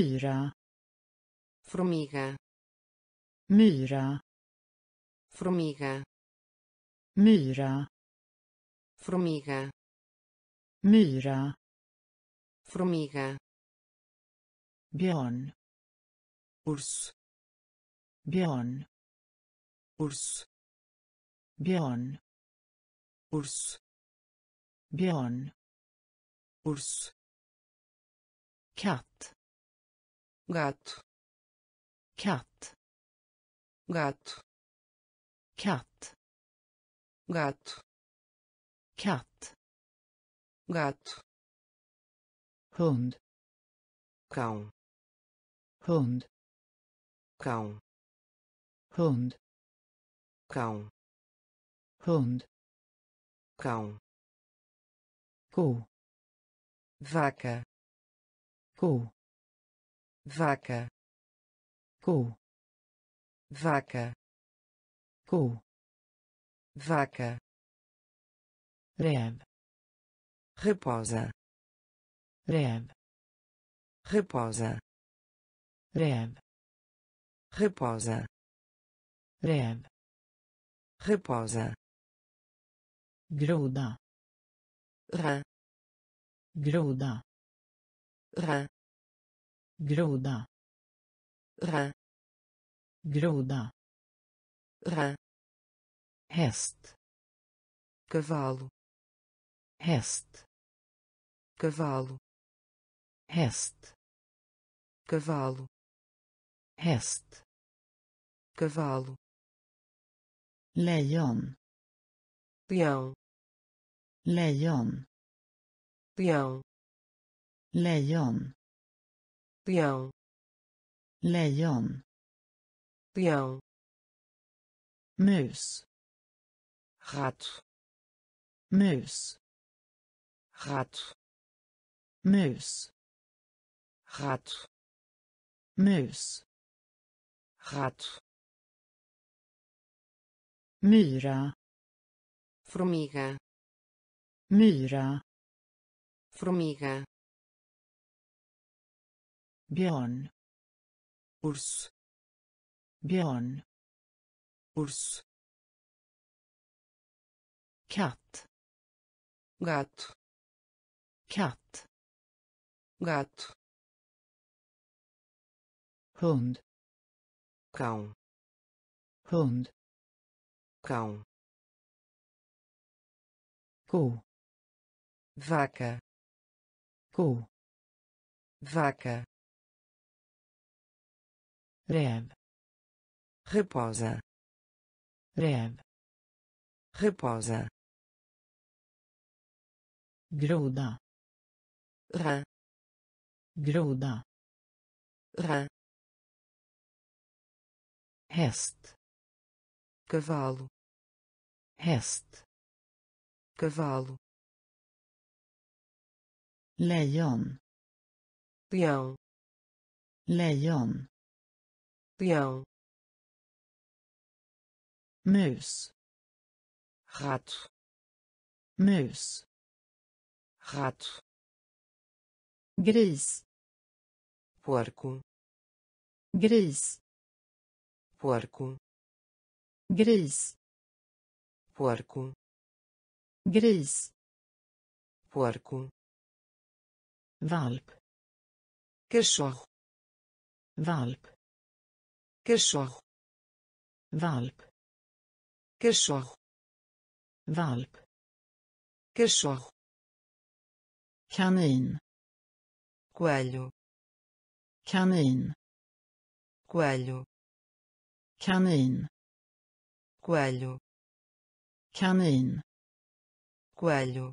myra. Formiga. Myra. Formiga. Myra. Formiga. Myra. Formiga. Björn. Urso björn. Urso björn. Urso björn. Urso katt gato. Katt gato. Katt gato. Katt gato. Hund. Cão. Hund. Cão. Hund. Cão. Hund. Cão. Ko vaca. Ko vaca. Ko vaca. Ko vaca. Räv reposa. Räv reposa. Räv reposa. Räv reposa. Groda rã groda rã groda rã groda rã häst cavalo. Häst cavalo. Häst cavalo. Häst cavalo. Lejon leão. Lejon leão. Lejon leão lejon leão mus rato mus rato mus rato mus rato myra formiga myra formiga björn urso björn urso katt. Gato. Katt. Gato. Hund. Cão. Hund. Cão. Ko. Vaca. Ko. Vaca räv reposa. Räv reposa. Groda rã groda rã häst cavalo. Häst cavalo. Lejon leão. Lejon leão mus. Rato. Mus. Rato. Gris. Porco. Gris. Porco. Gris. Porco. Gris. Porco. Valp. Cachorro. Valp cachorro. Valp. Cachorro. Valp. Cachorro. Kanin. Coelho. Kanin. Coelho. Kanin. Coelho. Kanin. Coelho.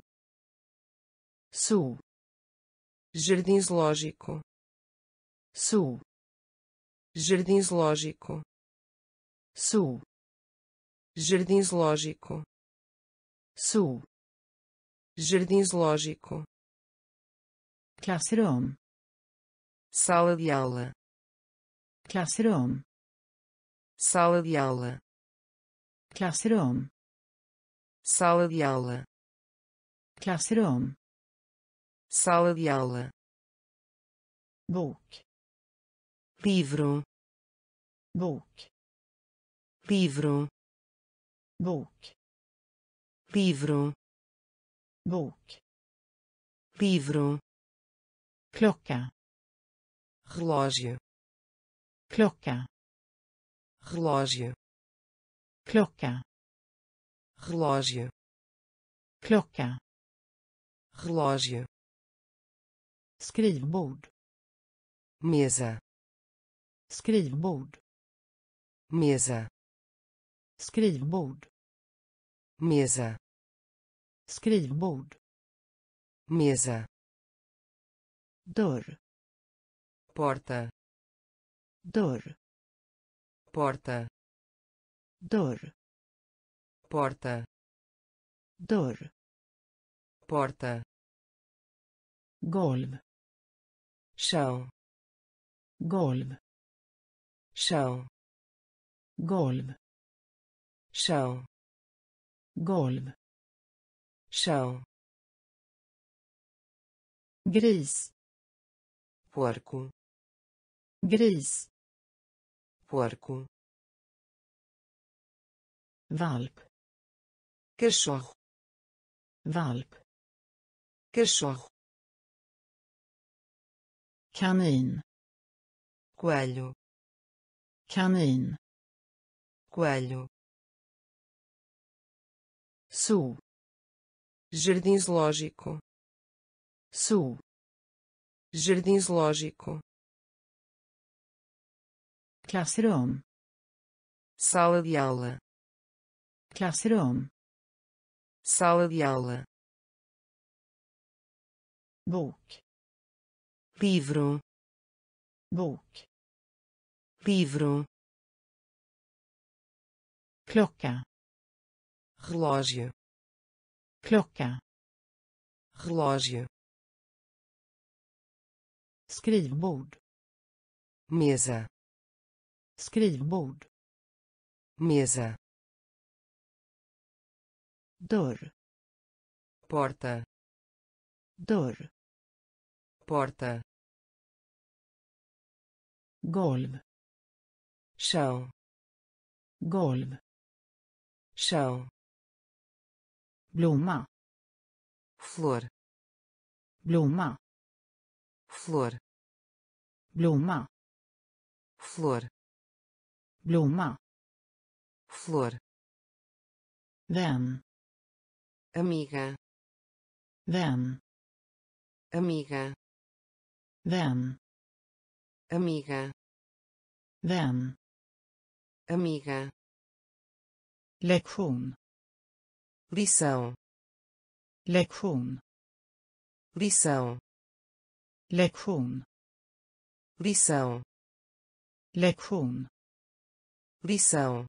Zoo jardim zoológico. Zoo jardim zoológico. Zoo jardim zoológico. Zoo jardim zoológico. Klassrum sala de aula. Klassrum sala de aula. Klassrum sala de aula. Klassrum sala de aula. Bok livro bok livro. Bok livro. Bok livro. Klocka. Relógio. Klocka. Relógio. Klocka. Relógio. Klocka. Relógio. Skrivbord. Mesa. Skrivbord mesa. Skrivbord. Mesa. Skrivbord. Mesa. Dörr. Porta. Dörr. Porta. Dörr. Porta. Dörr. Porta. Golv. Chão. Golv. Chão golv chão golv chão gris porco gris porco valp cachorro valp cachorro kanin coelho kanin coelho. Zoo jardim zoológico. Zoo jardim zoológico. Klassrum sala de aula. Klassrum sala de aula. Bok livro. Bok livro klocka. Relógio. Klocka. Relógio. Skrivbord. Mesa. Skrivbord. Mesa. Dörr. Porta. Dörr. Porta. Golv. Chão. Golv chão. Blomma. Flor. Blomma. Flor. Blomma. Flor. Blomma. Flor. Vän amiga. Vän amiga. Vän amiga. Vän amiga lektion lição lektion lição lektion lição lektion lição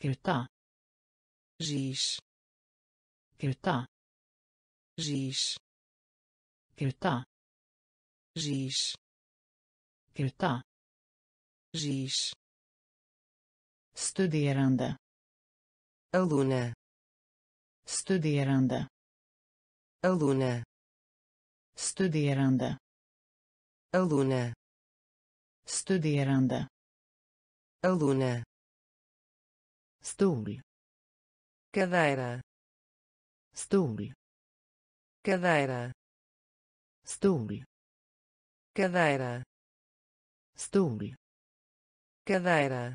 gruta giz gruta giz gruta giz gruta giz studerande aluna studerande aluna studerande aluna studerande aluna stol cadeira stol cadeira stol cadeira stol cadeira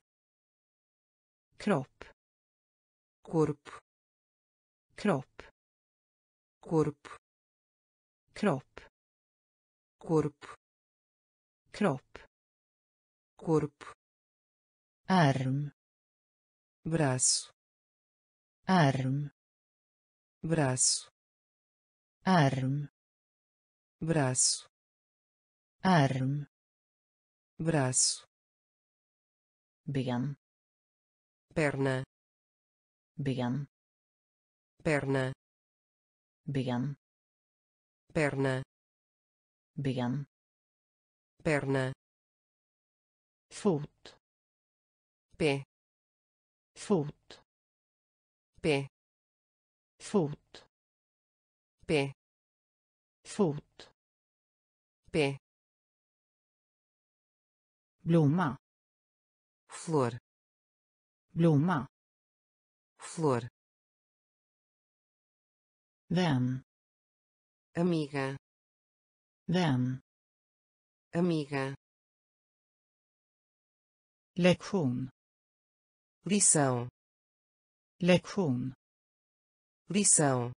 kropp corpo kropp corpo kropp corpo kropp corpo arm braço arm braço arm braço arm braço ben perna ben perna ben perna ben perna fot pé fot pé fot pé fot pé blomma flor, blomma flor, vän amiga, vän amiga, lektion lição, lektion lição,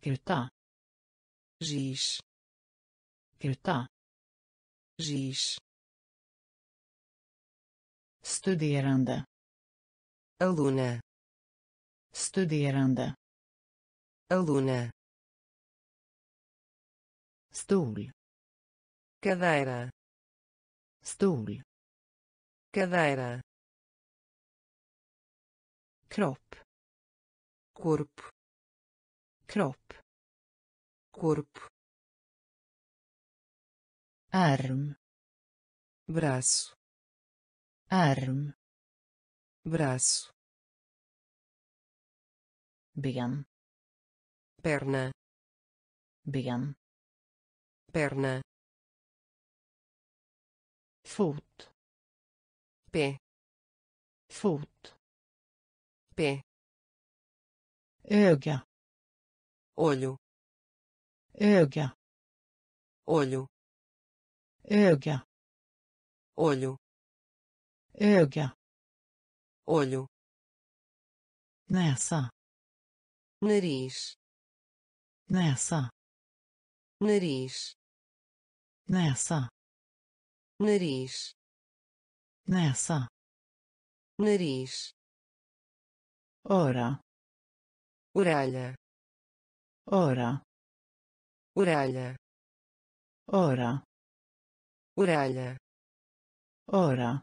gruta giz, gruta giz, studerande. Aluna, studerande. Aluna, stol. Cadeira, stol. Cadeira, kropp. Corpo, kropp. Corpo, arm. Braço, arm braço, ben perna, ben perna, fot pé, fot pé, öga olho, öga olho, öga olho, öga olho, näsa nariz, näsa nariz, näsa nariz, näsa nariz, öra orelha, öra orelha, öra orelha, öra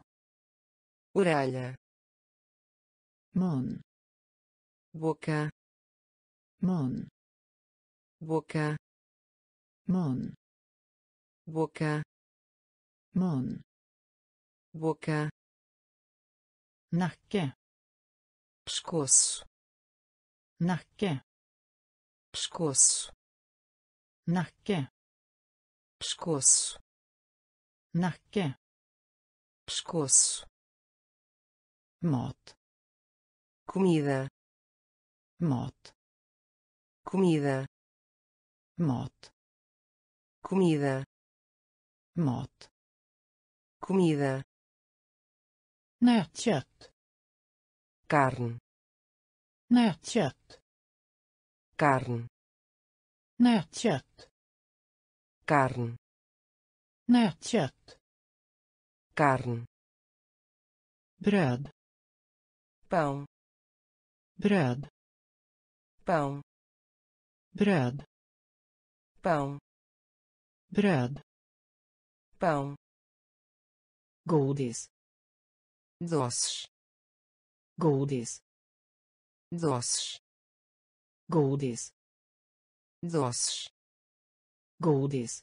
orelha, mun boca, mun boca, mun boca, mun boca, nacke pescoço, nacke pescoço, nacke pescoço, nacke pescoço, mat comida, mat comida, mat comida, mat comida, nötkött carne, nötkött carne, nötkött carne, nötkött carne, bröd pão, bröd pão, bröd pão, bröd pão, godis. Doces, godis. Doces, godis. Doces, godis.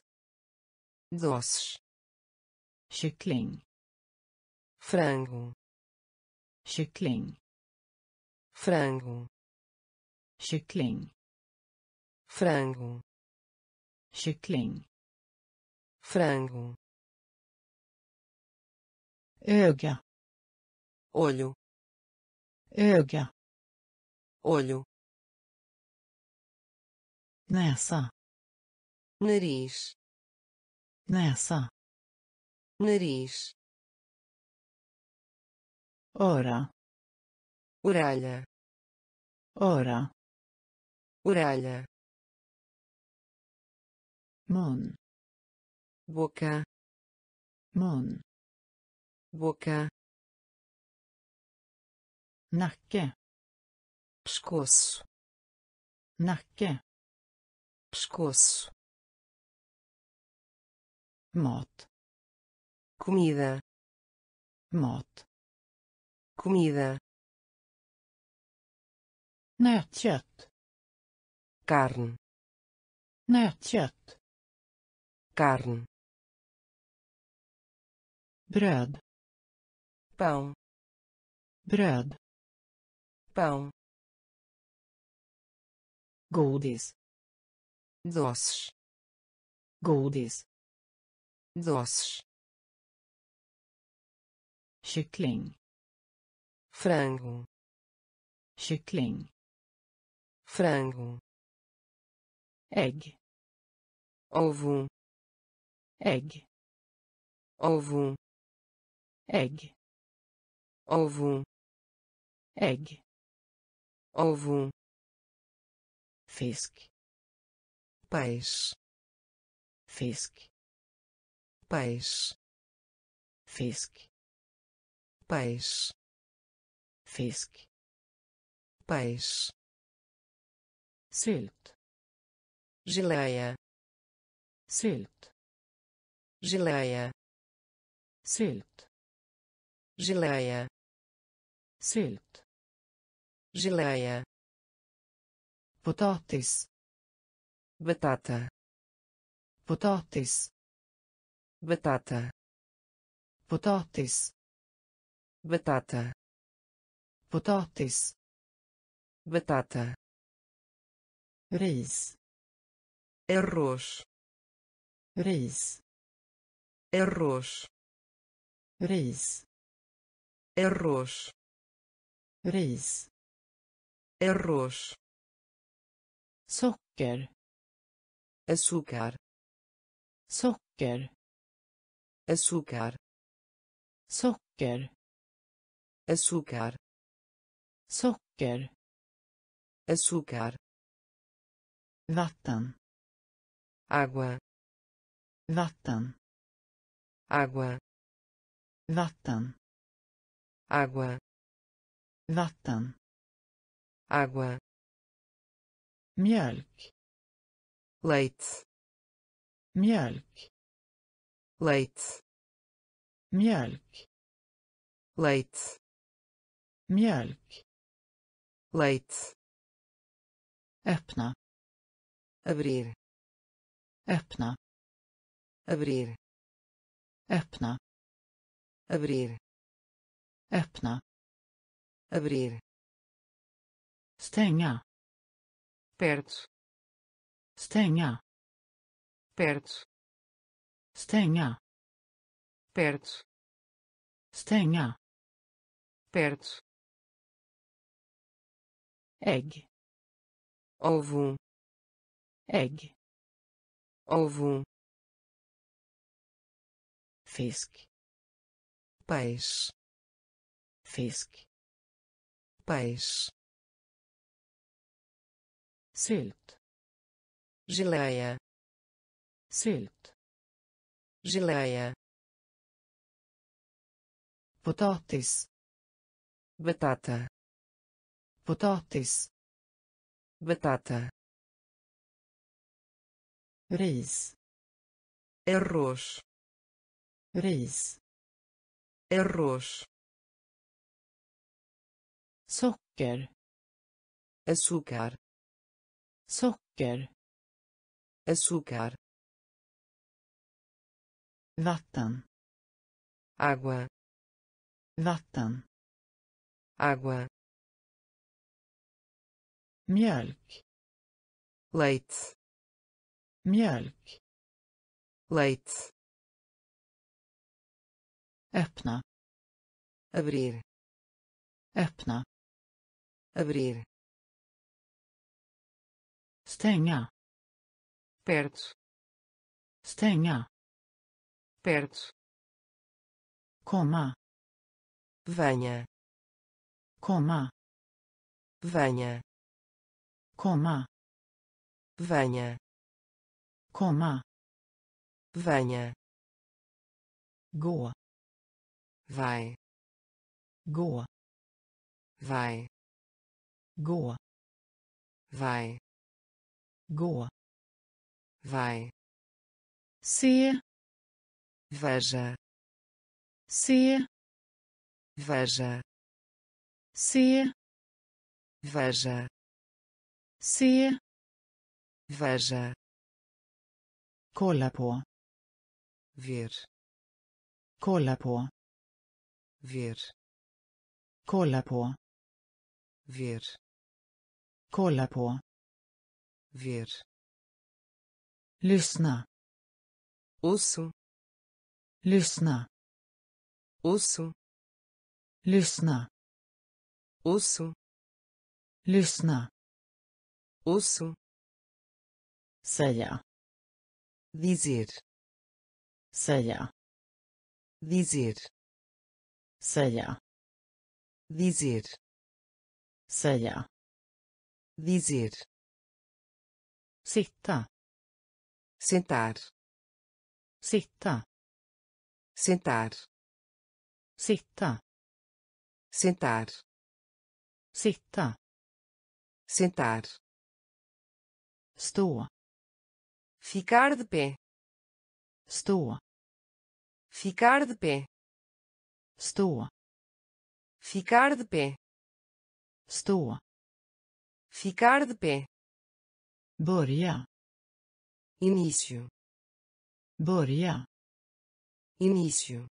Doces, kyckling frango, kyckling frango, kyckling frango, kyckling frango, öga olho, öga olho, näsa nariz, näsa nariz, öra orelha, öra orelha, mun boca, mun boca, nacke. Pescoço, nacke. Pescoço, mat. Comida, mat. Comida, nötkött carne, nötkött carne, bröd pão, bröd pão, godis doces, godis doces kyckling frango kyckling frango. Ägg ovo. Ägg ovo. Ägg ovo. Ägg ovo. Fisk. Peixe. Fisk. Peixe. Fisk. Peixe. Fisk. Peixe Sylt. Желая. Sylt. Желая. Sylt. Желая. Sylt. Желая. Potatis. Betata. Potatis. Betata. Potatis. Betata. Potatis. Betata ris arroz ris arroz ris arroz ris arroz socker açúcar socker açúcar socker açúcar socker açúcar vatten. Água. Vatten. Água. Vatten. Água. Vatten. Água. Mjölk. Leite. Mjölk. Leite. Mjölk. Leite. Mjölk. Leite. Öppna abrir. Öppna. Abrir. Öppna. Abrir. Öppna. Abrir. Stänga. Perto. Stänga. Perto. Stänga. Perto. Stänga. Perto. Ägg. Ovo ägg ovo. Fisk. Peixe. Fisk. Peixe. Sylt. Geleia. Sylt. Geleia. Potatis. Batata. Potatis. Batata ris arroz ris arroz socker. Açúcar. Socker. Açúcar. Vatten. Água. Vatten. Água. Mjölk. Leite mjölk. Leite. Öppna. Abrir. Öppna. Abrir. Stänga. Perto. Stänga. Perto. Komma. Venha. Komma. Venha. Komma. Venha komma. Venha. Gå. Vai. Gå. Vai. Gå. Vai. Gå. Vai. Se. Veja. Se. Veja. Se. Veja. Se. Veja kolla på ver kolla på ver kolla på ver kolla på ver lyssna ouço Lyssna. osso, Lyssna. osso, Lyssna. osso, Säga. Dizer, Säga. dizer, Säga. dizer, Säga. dizer, Sitta. sentar, Sitta. sentar, Sitta. sentar, Sitta. sentar, Stå. Ficar de pé, Stå. ficar de pé, Stå. ficar de pé, Stå. ficar de pé, Börja. início, Börja. início,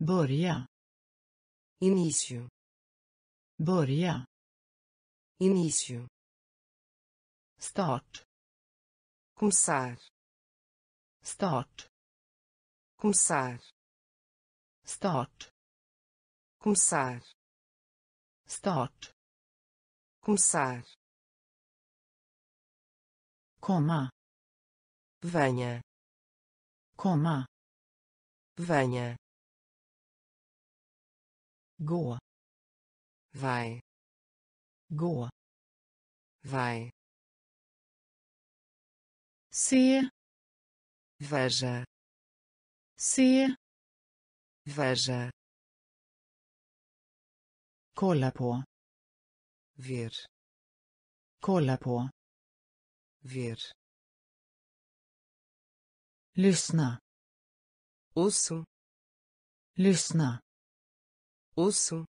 Börja. início, Börja. início, Start. Começar, Start. começar, Start. começar, Start. começar, Komma. venha, Komma. venha, Gå. vai, Gå. vai, Se. veja, Se. veja, Kolla på. ver, Kolla på. ver, Lyssna. osso, Lyssna. osso,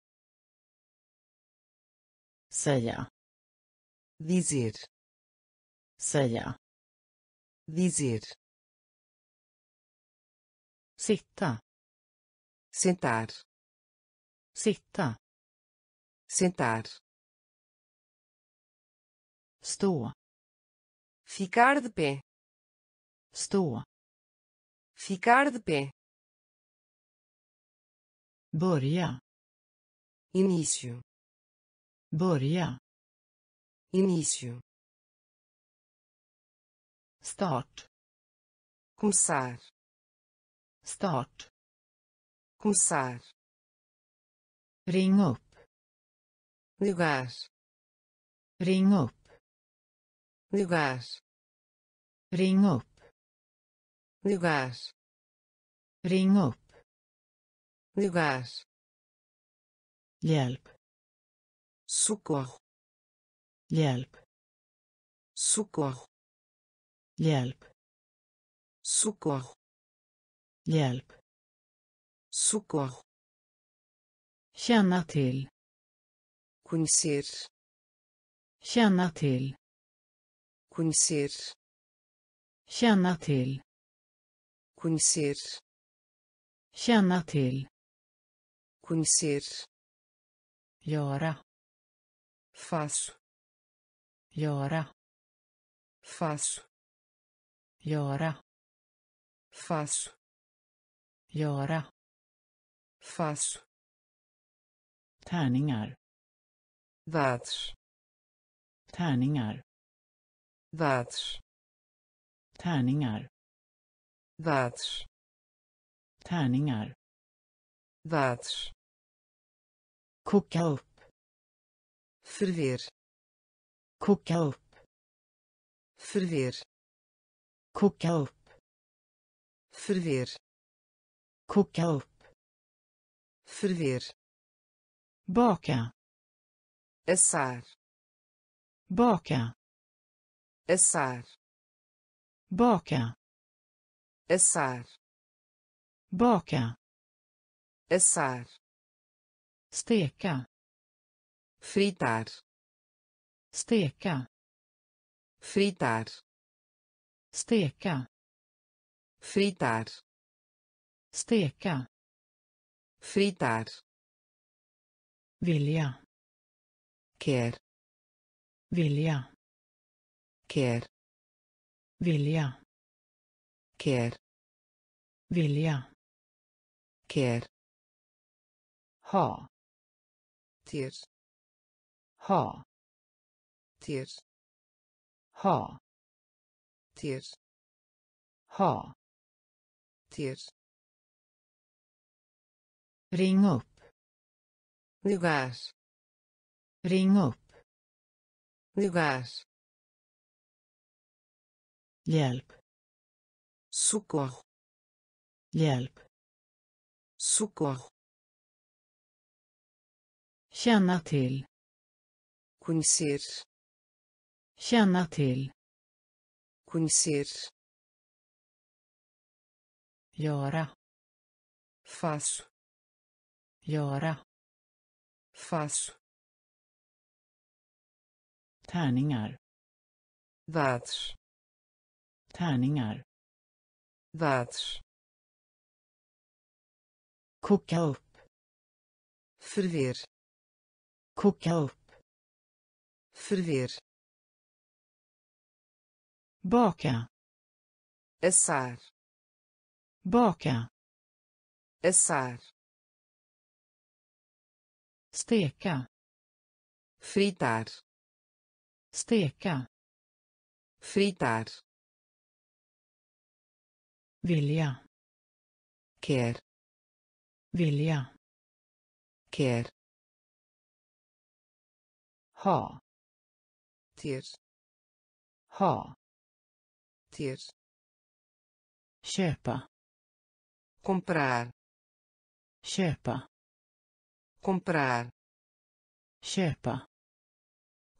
Säga. dizer, Säga. Dizer, Sitta. sentar, Sitta. sentar, Stå. ficar de pé, Stå. ficar de pé, Börja. início, Börja. início, Start. começar, Start. começar, Ring upp. lugar, Ring upp. lugar, Ring upp. lugar, Ring upp. lugar, Hjälp. socorro, Hjälp. socorro, Hjälp. socorro, Hjälp. socorro, Känna till. conhecer, Känna till. conhecer, Känna till. conhecer, Känna till. conhecer, Göra. faço, Göra. faço, göra. Fas. Göra. Fas. Tärningar. Vädr tärningar. Vädr tärningar. Vädr tärningar. Vädr koka upp. Förvir koka upp. Förvir Koka upp. ferver, Koka upp. ferver, Baka. assar, Baka. assar, Baka. assar, Baka. assar, Steka. fritar, Steka. fritar, Steka. fritar, Steka. fritar, Vilja. quer, Vilja. quer, Vilja. quer, Vilja. quer ha ter ha ter ha ter ha. Ter ring upp. Lugar. Ring upp. Lugar. Hjälp. Socorro. Hjälp. Socorro. Känna till. Conhecer. Känna till conhecer. Göra. Faço. Göra. Faço. Tärningar. Dados. Tärningar. Dados. Koka upp. Ferver. Koka upp. Ferver baka assar. Baka assar. Steka fritar. Steka fritar. Vilja. Quer. Vilja. Quer. Ha. Ter. Ha ter. Köpa comprar. Köpa comprar. Köpa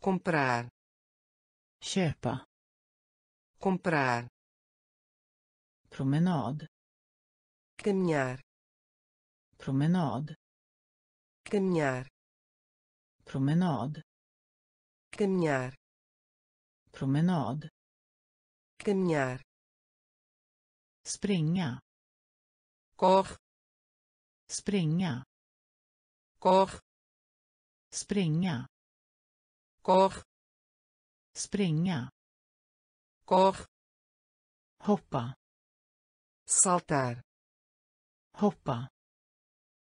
comprar. Köpa comprar. Promenad caminhar. Promenad caminhar. Promenad caminhar. Promenad caminhar. Springa. Corre. Springa. Corre. Springa. Corre. Springa. Corre. Hoppa. Saltar. Hoppa.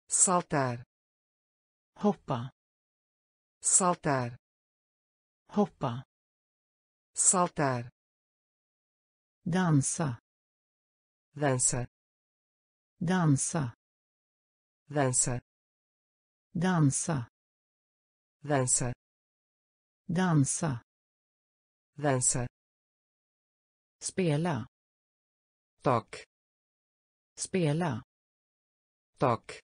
Saltar. Hoppa. Saltar. Hoppa. Saltar dansa. Dansa. Dansa. Dansa. Dansa. Dansa. Dansa. Dansa. Spela. Tak spela. Tak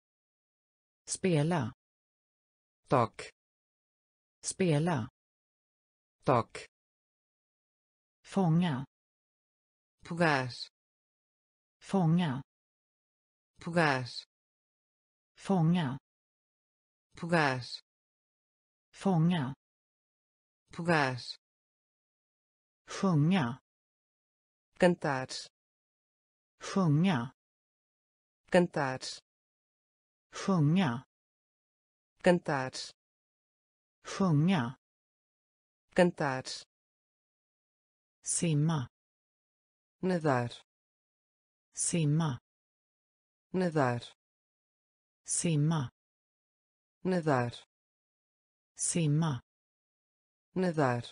spela. Tak spela. Tak fånga. Pegar fånga pegar fånga pegar fånga pegar sjunga cantar sjunga cantar sjunga cantar sjunga cantar simma nadar. Simma nadar. Simma nadar. Simma nadar.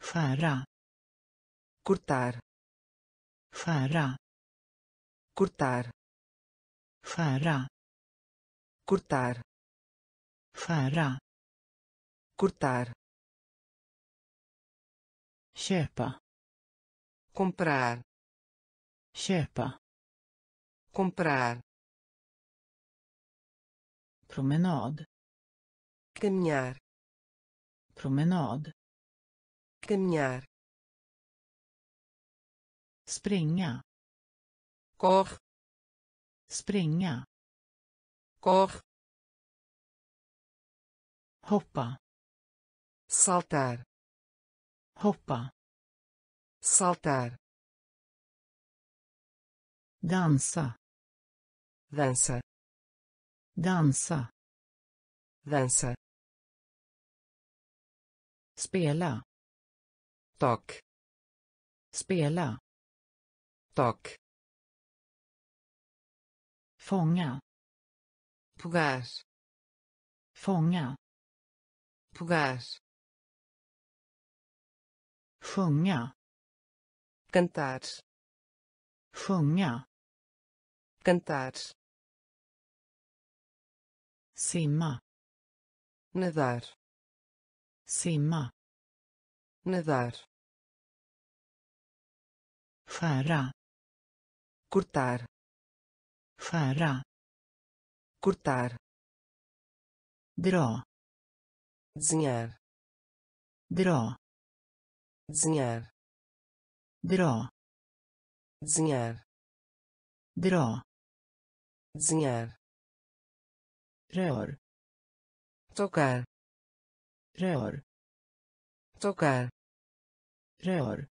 Skära cortar. Skära cortar. Skära cortar. Skära cortar. Köpa comprar. Köpa comprar. Promenad caminhar. Promenad caminhar. Springa. Corre. Springa. Corre. Hoppa. Saltar. Hoppa saltar. Dansa. Dansa. Dansa. Dansa. Spela. Tak spela. Tak fånga. Pugar. Fånga. Pugar. Sjunga. Cantar. Sjunga. Cantar. Simma. Nadar. Simma. Nadar. Skära. Cortar. Skära. Cortar. Dra. Desenhar. Dra. Desenhar dra desenhar dra desenhar rör tocar rör tocar rör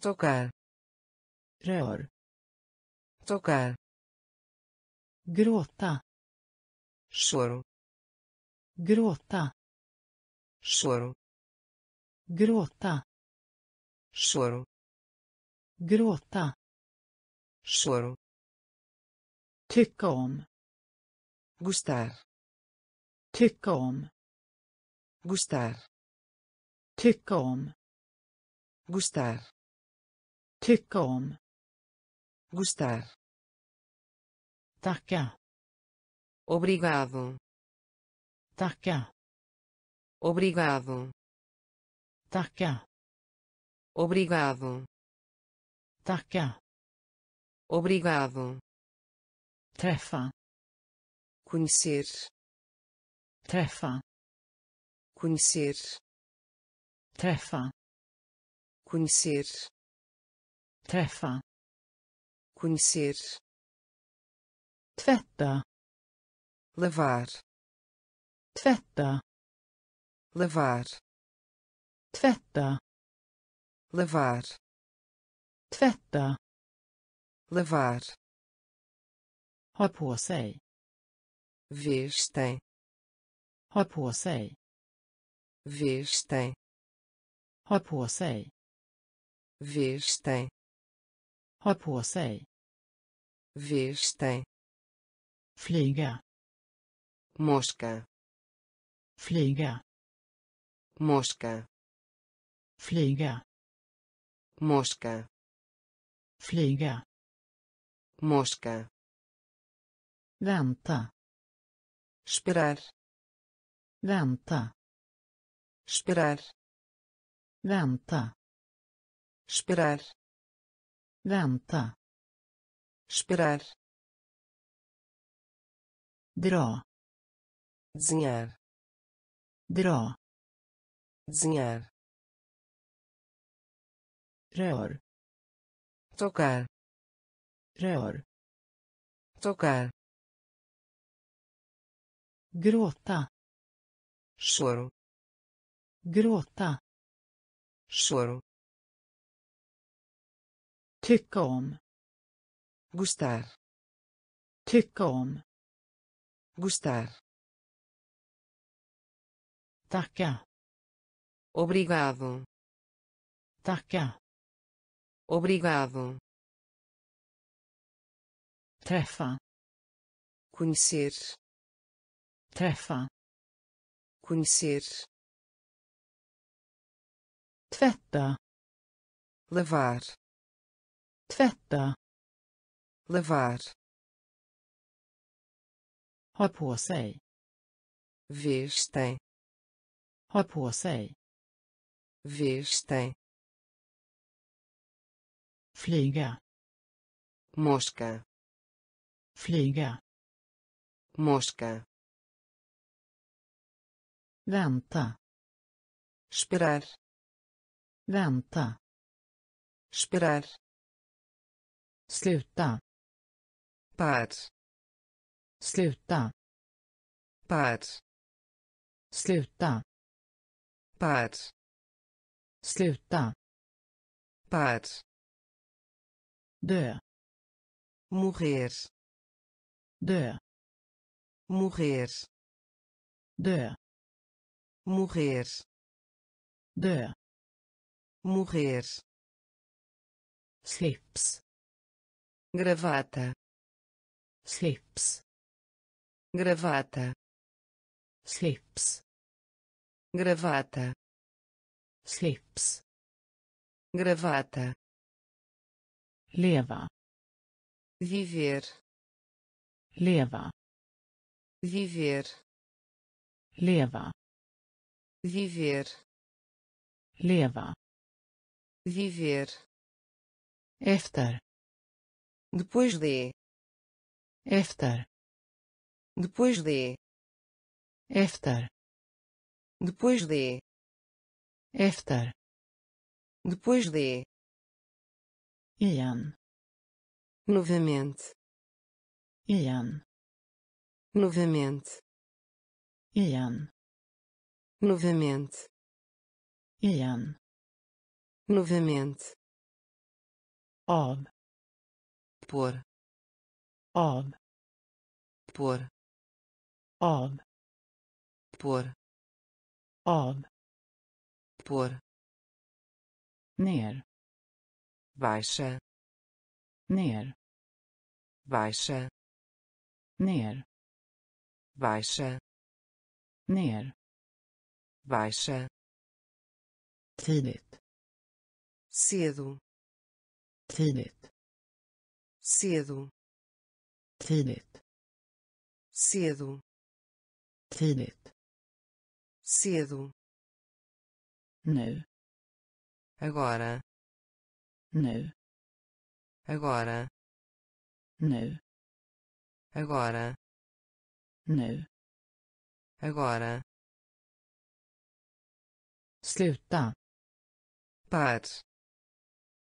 tocar rör tocar gråta choro gråta choro gråta choro gråta. Choro. Tycka om. Gostar. Tycka om. Gostar. Tycka om. Gostar. Tycka om. Gostar. Tacka. Obrigado. Tacka. Obrigado. Tacka. Obrigado tacka. Obrigado. Träffa. Conhecer. Träffa. Conhecer. Träffa. Conhecer. Träffa. Conhecer. Tvätta. Lavar. Tvätta. Lavar. Tvätta. Lavar tvätta. Lavar. Ha på sig. Vez tem ha på sig. Vez tem ha på sig. Vez tem ha på sig. Vez tem flyga. Mosca flyga. Mosca flyga. Mosca flyga morska vänta spelar vänta spelar vänta spelar vänta spelar dra dzinhar dra dzinhar rör tocar rör. Tocar gråta. Choro gråta. Choro tycka om. Gostar. Tycka om. Gostar. Tacka. Obrigado. Tacka obrigado. Träffa conhecer. Träffa conhecer. Tvätta lavar. Tvätta lavar. Ha på sig. Vez tem ha på sig. Vez tem flyga mosca flyga mosca vänta esperar vänta esperar sluta par. sluta par. sluta par. sluta. Par dö morrer dö morrer dö morrer dö morrer slips gravata slips gravata slips gravata slips gravata leva. Viver. Leva. Viver. Leva. Viver. Leva. Viver. Efter depois de. Efter depois de. Efter depois de. Efter depois de igen. Novamente igen. Novamente igen. Novamente igen. Novamente av. Por. Av. Por. Av. Por. Av. Por. Ner baixa. Ner. Baixa. Ner. Baixa. Ner. Baixa. Tidigt cedo. Tidigt cedo. Tidigt cedo. Tidigt cedo. Nu. Agora nu. Agora. Nu. Agora. Nu. Agora. Sluta. Par.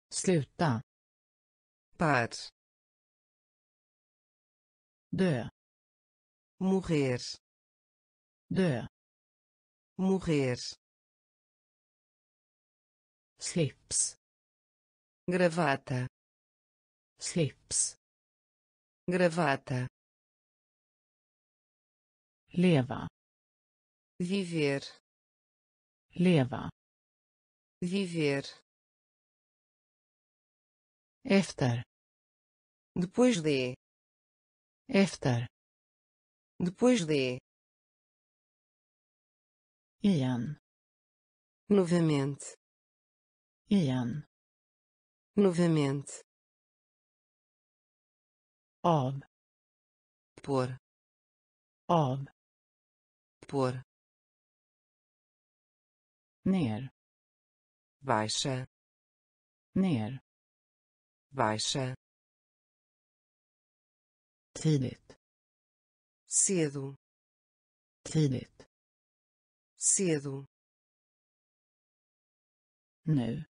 Sluta. Par. Dö. Morrer. Dö. Morrer. Slips gravata. Slips. Gravata. Leva. Viver. Leva. Viver. Efter depois de. Efter depois de. Igen novamente. Igen novamente. Av. Por. Av. Por. Ner. Baixa. Ner. Baixa. Tidigt. Cedo. Tidigt. Cedo. Nu.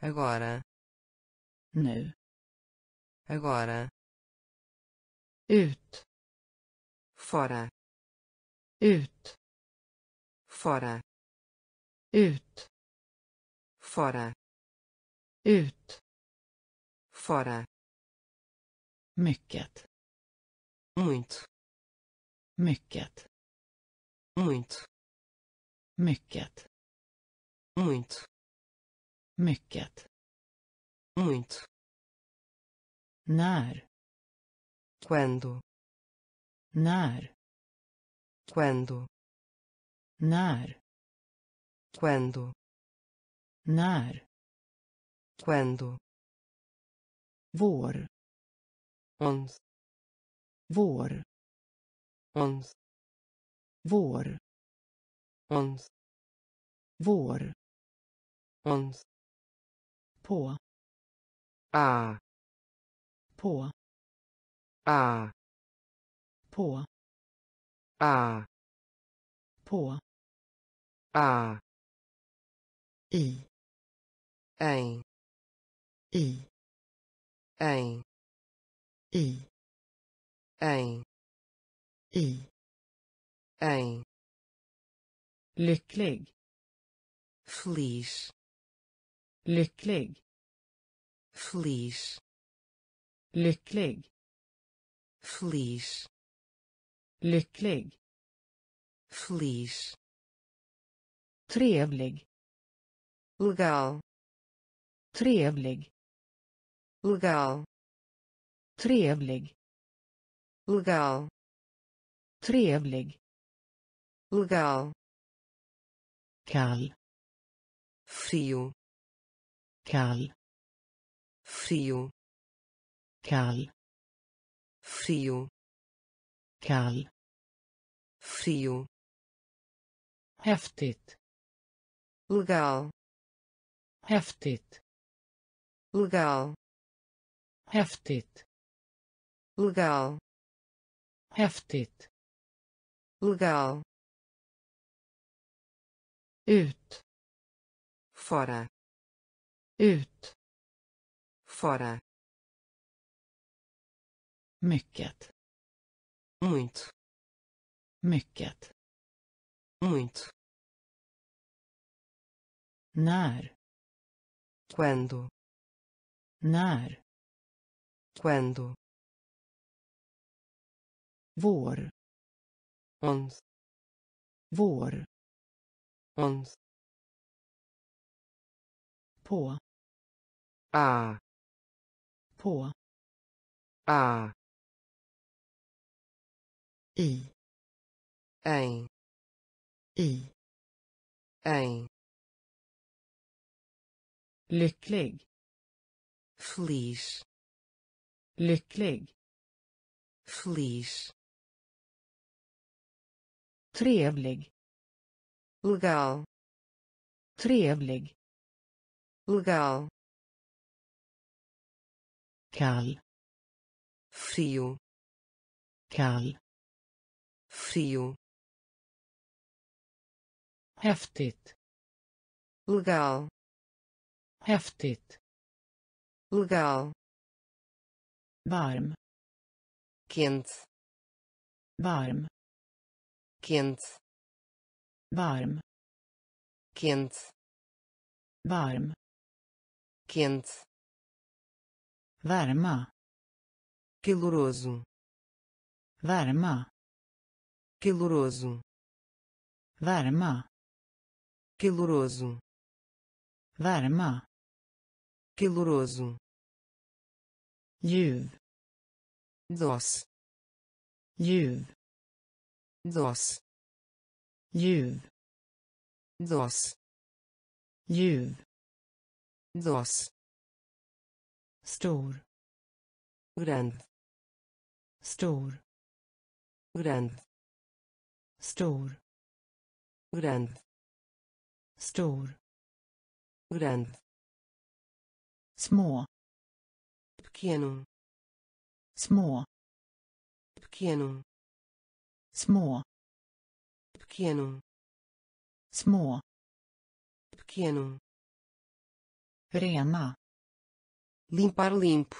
Agora nu. Agora. Ut. Fora. Ut. Fora. Ut. Fora. Ut. Fora. Mycket. Muito. Mycket. Muito. Mycket. Muito. Mycket muito. När quando. När quando. När quando. När quando. Vår. Onde. Vår. Onde. Vår. Onde. Vår. Onde. På a på. A på. A på. A i. Em i. Em i. Em i. Em lycklig. Feliz lycklig feliz. Lycklig. Feliz. Lycklig. Feliz. Trevlig. Legal. Trevlig. Legal. Trevlig. Legal. Trevlig. Legal. Kall. Frio. Kall frio kall frio kall frio häftigt legal häftigt legal häftigt legal häftigt legal ut fora ut fora. Mycket. Muito. Mycket. Muito. När. Quando. När. Quando. Vår. Onde. Vår. Onde. På. A på. A. I. Em. I. Em. Lycklig. Feliz. Lycklig. Feliz. Trevlig. Legal. Trevlig. Legal kall frio. Kall frio. Häftigt. Legal. Häftigt. Legal. Varm. Quente. Varm. Quente. Varm. Quente. Varm. Quente värma caloroso. Värma caloroso. Värma caloroso. Värma caloroso. Ljuv. Doce. Ljuv. Doce. Ljuv. Doce. Ljuv. Doce stor. Grande stor. Grande stor. Grande stor. Grande små. Pequeno. Små. Pequeno. Små. Pequeno. Små. Pequeno. Rena limpar limpo.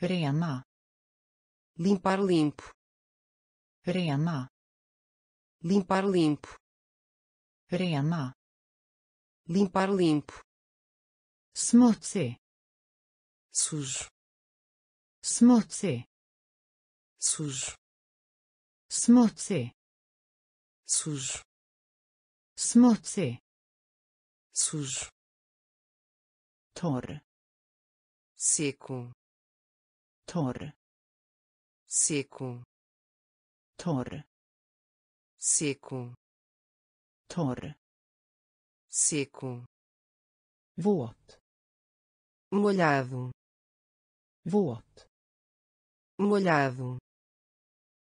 Rena. Limpar limpo. Rena. Limpar limpo. Rena. Limpar limpo. Smutsig sujo. Smutsig sujo. Smutsig sujo. Smutsig sujo. Torr seco. Torr seco. Torr seco. Torr seco. Våt. Molhado. Våt. Molhado.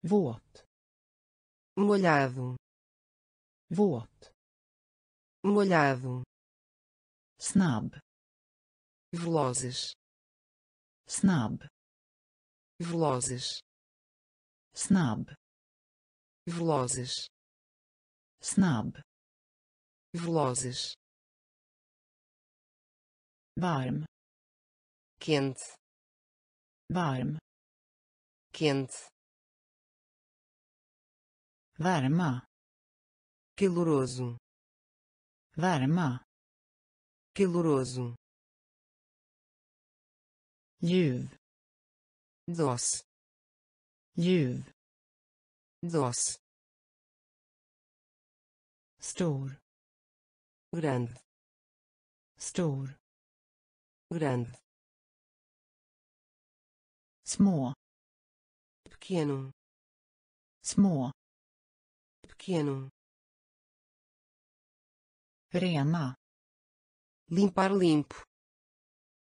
Våt. Molhado. Våt. Molhado. Snabb. Velozes snabb velozes. Snabb velozes. Snabb velozes. Varm. Quente. Varm. Quente. Värma caloroso. Värma caloroso ljuv. Doce ljuv. Doce stor. Grande. Stor. Grande. Små. Pequeno, små, pequeno, rena, limpar limpo,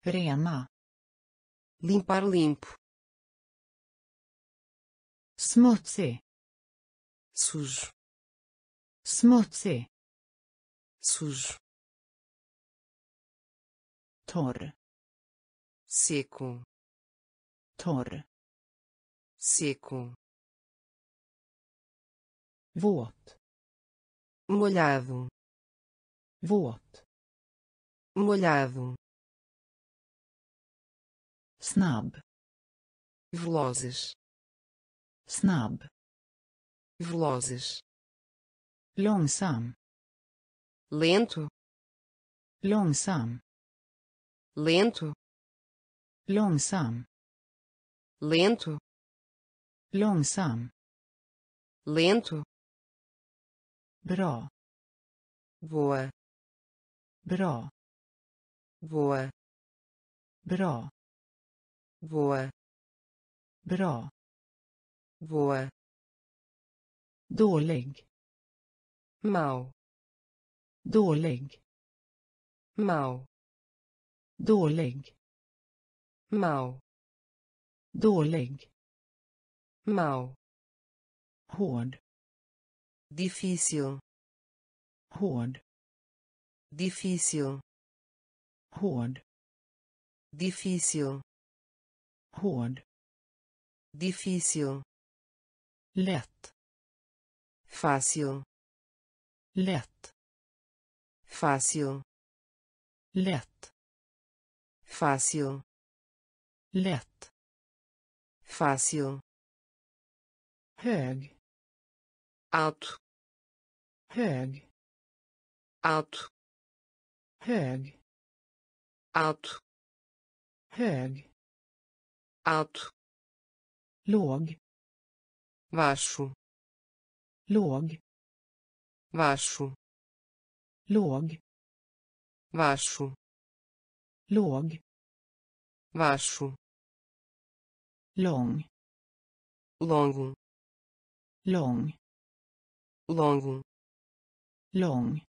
rena, limpar limpo, smutsig, sujo, smutsig, sujo, torr, seco, torr, seco, våt, molhado, våt, molhado, snabb, velozes, snabb, velozes, långsam, lento, långsam, lento, långsam, lento, långsam, lento, bra, boa, bra, boa, bra, boa, bra, boa, dålig, mau, dålig, mau, dålig, mau, dålig, mau, hård, difícil, hård, difícil, hård, difícil, hård, difícil, lätt, fácil, lätt, fácil, lätt, fácil, lätt, fácil, hög, alto, hög, alto, hög, alto, hög, alto, låg, baixo, låg, baixo, låg, baixo, låg, baixo, lång, longo, lång, longo, lång,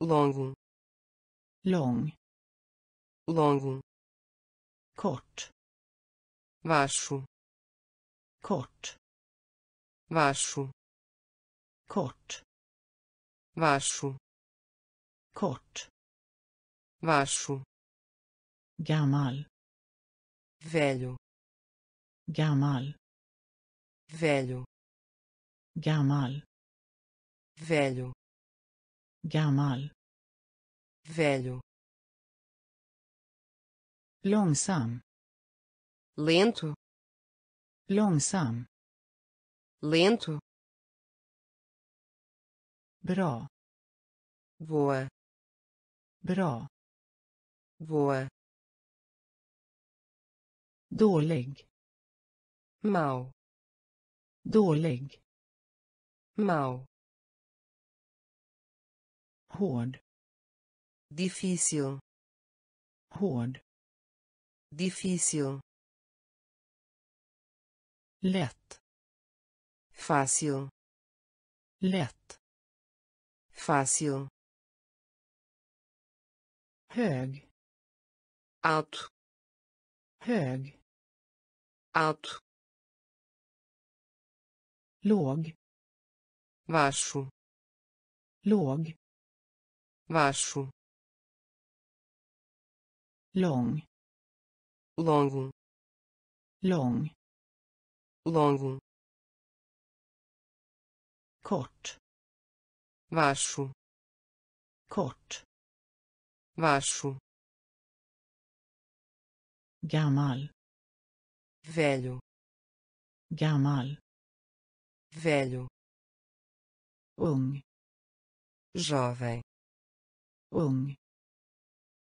longo, lång, longo, kort, baixo, kort, baixo, kort, baixo, kort, baixo, gammal, velho, gammal, velho, gammal, velho, gammal, velho, långsam, lento, långsam, lento, bra, boa, bra, boa, dålig, mau, dålig, mau, hård, difícil, hård, difícil, lätt, fácil, lätt, fácil, hög, alto, hög, alto, låg, baixo, låg, baixo, lång, longo, lång, longo, kort, baixo, kort, baixo, gammal, velho, gammal, velho, ung, jovem, ung,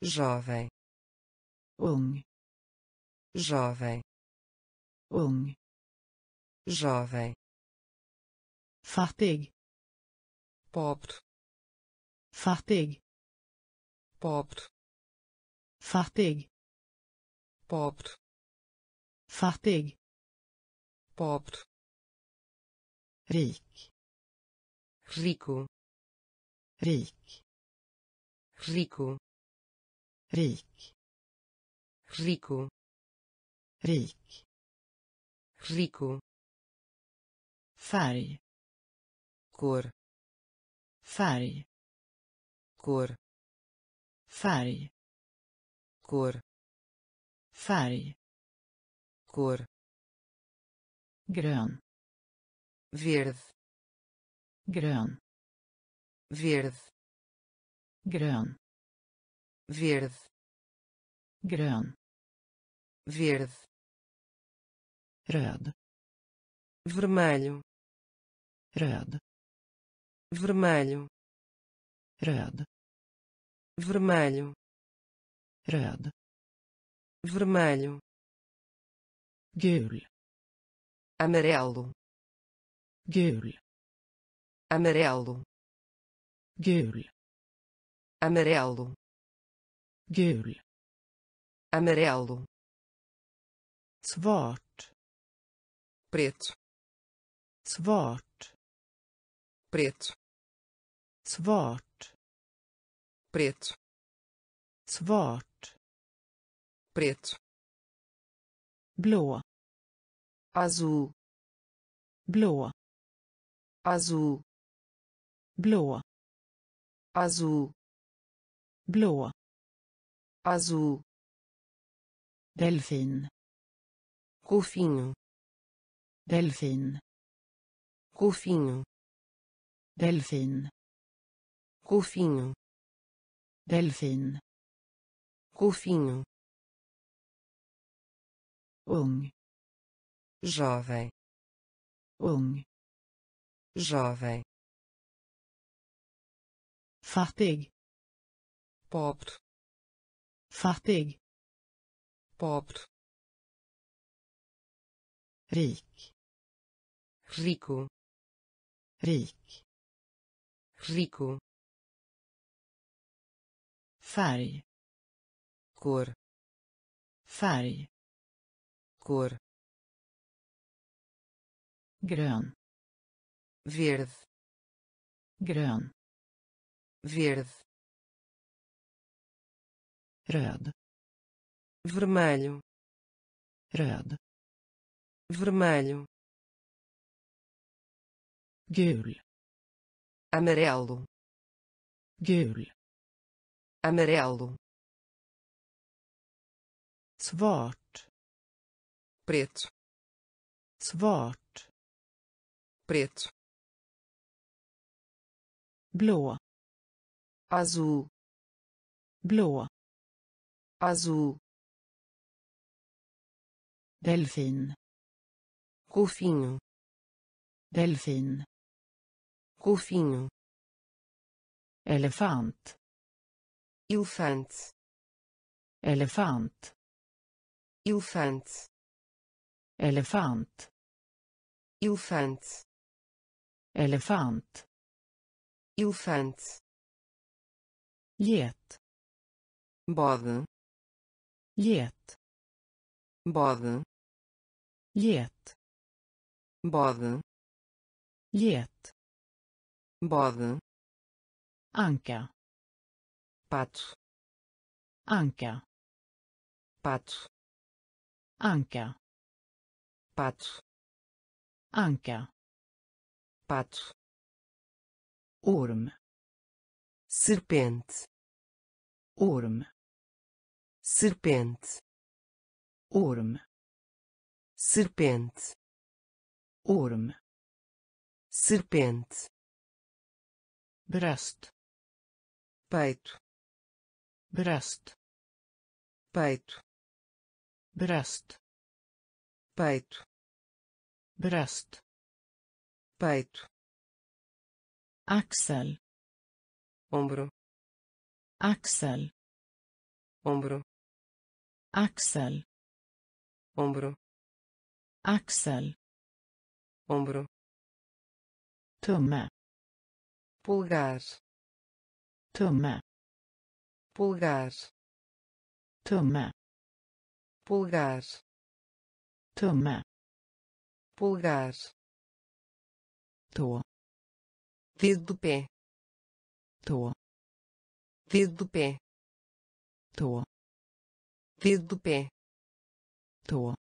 jovem, ung, jovem, ung, jovem, fattig, pobre, fattig, pobre, fattig, pobre, fattig, pobre, rik, rico, rik, rico, rik, rico, rik, rico, färg, cor, färg, cor, färg, cor, färg, cor, grön, verde, grön, verde, grön, verde, grön, verde, röd, vermelho, röd, vermelho, röd, vermelho, röd, vermelho, gul, amarelo, gul, amarelo, gul, amarelo, gul, amarelo, svart, preto, svart, preto, svart, preto, svart, preto, blå, azul, blå, azul, blå, azul, blå, azul, delfin, golfinho, delfin, golfinho, delfin, golfinho, delfin, golfinho, ung, jovem, ung, jovem, fattig, pobre, fattig, pobre, rik, rico, rik, rico, färg, cor, färg, cor, grön, verde, grön, verde, röd, vermelho, röd, vermelho, gul, amarelo, gul, amarelo, svart, preto, svart, preto, blå, azul, blå, azul, delfin, golfinho, delfin, golfinho, elefant, elefante, elefant, elefante, elefant, elefante, elefant, elefante, get, bode, get, bode, get, bode, get, bode, anka, pato, anka, pato, anka, pato, anka, pato, orm, serpente, orm, serpente, orm, serpente, orm, serpente, bröst, peito, bröst, peito, bröst, peito, bröst, peito, axel, ombro, axel, ombro, axel, ombro, axel, ombro, tumme, pulgar, tumme, pulgar, tumme, pulgar, tumme, pulgar tå dedo do pé. Tå dedo do pé. Tå dedo do pé. Tå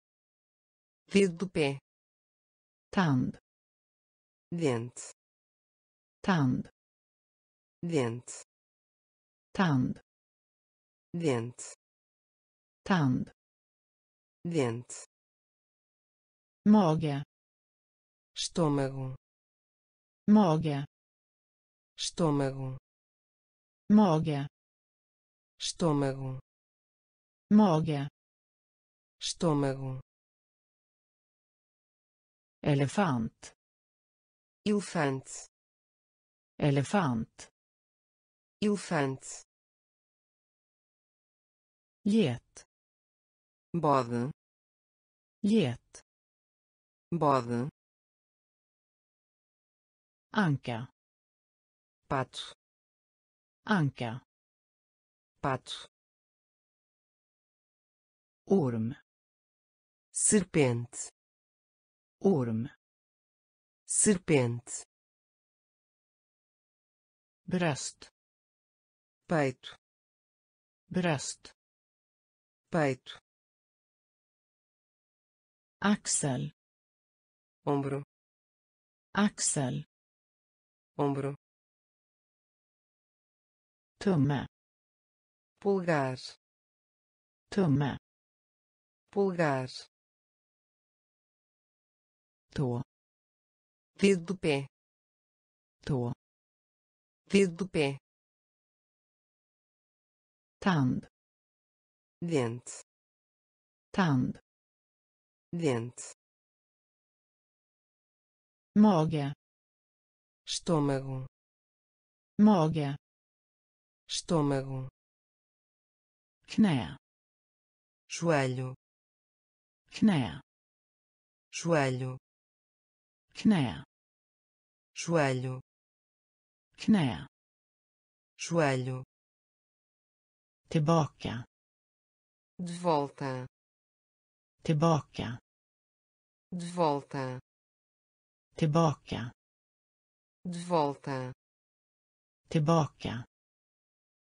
dedo do pé. Tand dente. Tand Wind. Tand. Wind. Tand. Wind. Mage. Stômago. Mage. Stômago. Mage. Stômago. Mage. Stômago. Elefant. Elefant. Elefant. Elefante. Get bode. Get bode. Anka pato. Anka pato. Orm. Serpente. Orm. Serpente. Bröst peito. Bröst. Peito. Axel. Ombro. Axel. Ombro. Tumme. Pulgar. Tumme. Pulgar. Tå. Dedo do pé. Tå. Dedo do pé tand dente tand dente mage estômago mage estômago knä joelho knä joelho knä joelho knä joelho tillbaka. De volta. Tillbaka. De volta. Tillbaka. De volta. Tillbaka.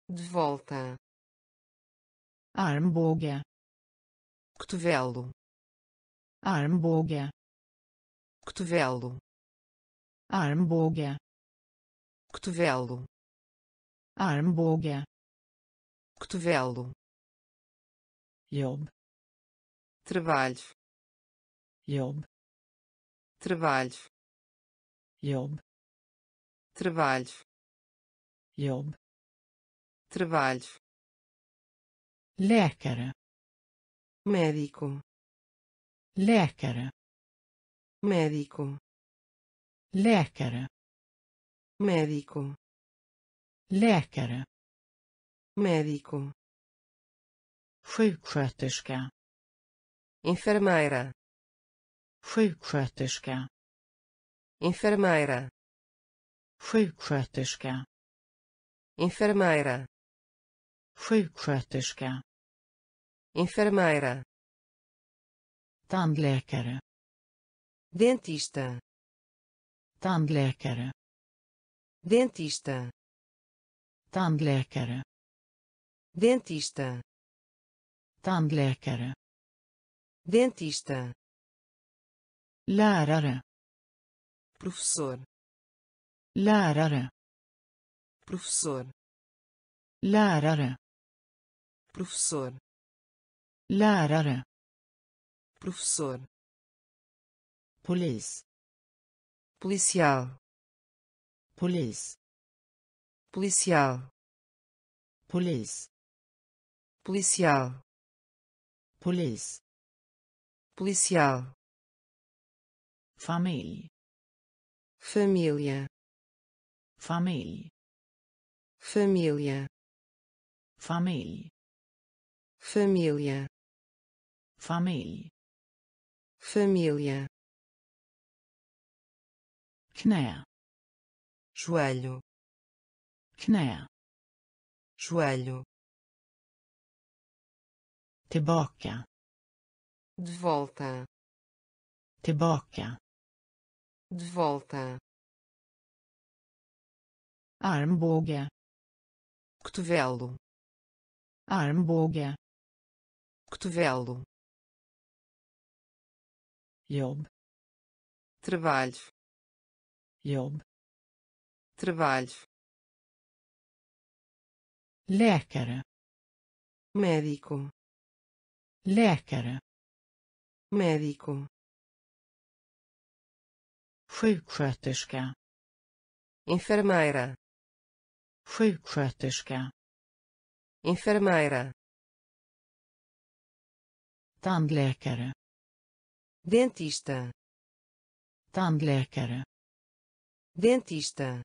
De volta. Armbåge. Cotovelo. Armbåge. Cotovelo. Armbåge. Cotovelo. Armbåge cotovelo. Jobb trabalho. Jobb trabalho. Jobb trabalho. Jobb trabalho. Läkare. Médico. Läkare. Médico. Läkare. Médico. Läkare médico sjuksköterska enfermeira sjuksköterska enfermeira sjuksköterska enfermeira sjuksköterska enfermeira tandläkare dentista tandläkare dentista tandläkare dentista. Tandläkare. Dentista. Lärare. Professor. Lärare. Professor. Lärare. Professor. Lärare. Professor. Polis. Policial. Polis. Policial. Polis policial. Polis. Policial. Familj família. Familj família. Familj família. Familj família. Knä joelho. Knä joelho tillbaka de volta Tillbaka. De volta. Armbåge. Cotovelo. Armbåge. Cotovelo. Jobb. Trabalho. Jobb. Trabalho. Läkare. Médico. Läkare. Médico. Sjuksköterska. Enfermeira. Sjuksköterska. Enfermeira. Tandläkare. Dentista. Tandläkare. Dentista.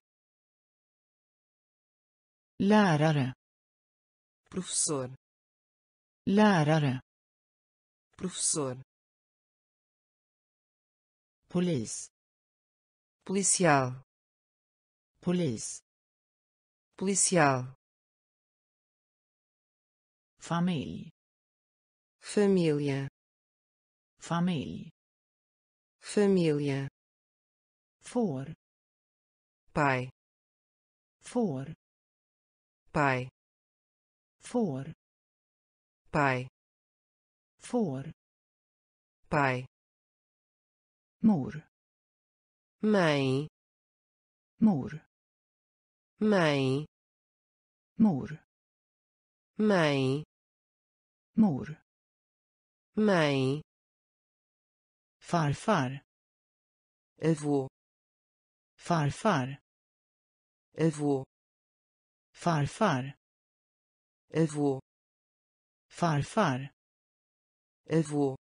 Lärare. Professor. Lärare. Professor. Polis. Policial. Polis. Policial. Familj. Família. Familj. Família. Får. Pai. Får. Pai. Får. Pai. Får. Pai. Mor. Mãe. Mor. Mãe. Mor. Mãe. Mor. Mãe. Farfar. Avô. Farfar. Avô. Farfar. Avô. Farfar. Avô.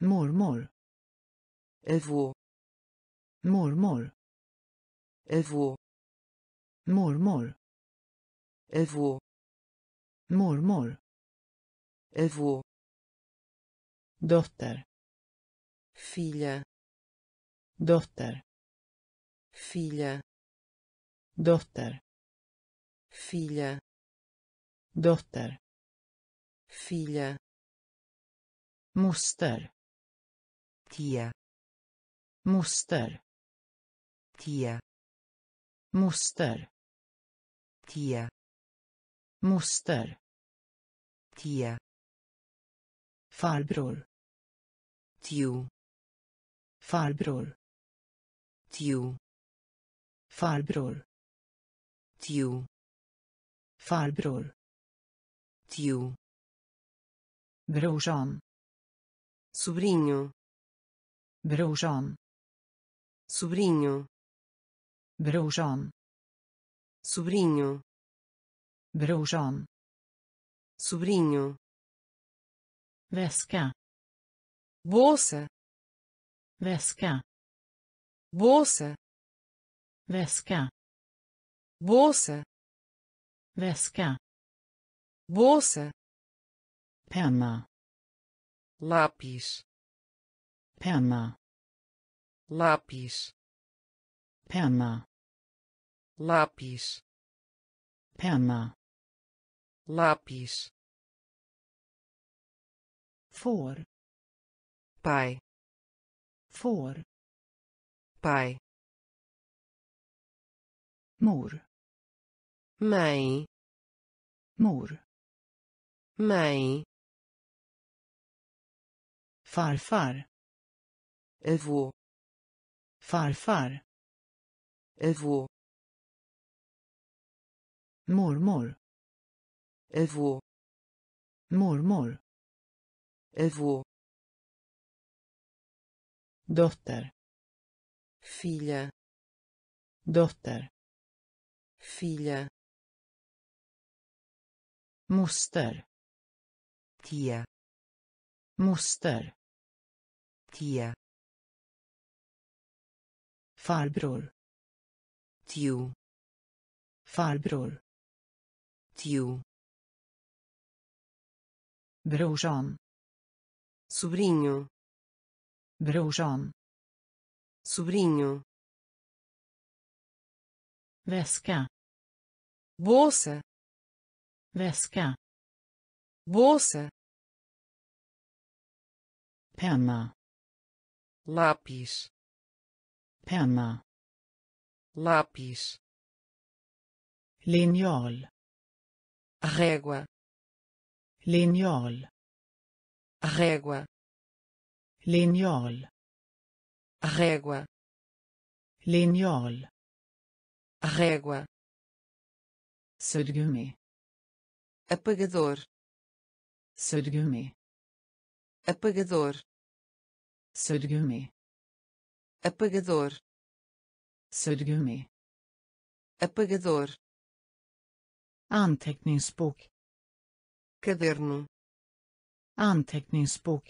Mormor. Avô. Mormor. Avô. Mormor. Avô. Mormor. Avô. Dotter. Filha. Dotter. Filha. Dotter. Filha. Dotter. Filha. Moster. Tia. Moster. Tia. Moster. Tia. Moster. Tia. Farbror. Tio. Farbror. Tio. Farbror. Tio. Farbror. Tio. Brorsan. Sobrinho. Brorsan. Sobrinho. Brorsan. Sobrinho. Brorsan. Sobrinho. Väska. Bolsa. Väska. Bolsa. Väska. Bolsa. Väska. Bolsa. Penna. Lápis. Penna. Lápis. Penna. Lápis. Penna. Lápis. Får. Pai. Får. Pai. Mor. Mãe. Mor. Mãe. Farfar. Avô. Farfar. Avô. Mormor. Avô. Mormor. Avô. Dotter. Filha. Dotter. Filha. Moster. Tia. Moster. Tia. Farbror. Tio. Farbror. Tio. Brorsan. Sobrinho. Brorsan. Sobrinho. Väska. Bolsa. Väska. Bolsa. Penna. Lápis. Penna. Lápis. Linjal. Régua. Linjal. Régua. Linjal. Régua. Linjal. Régua. Suddgummi apagador. Suddgummi apagador suddgummi apagador. Suddgummi apagador. Anteckningsbok. Caderno. Anteckningsbok.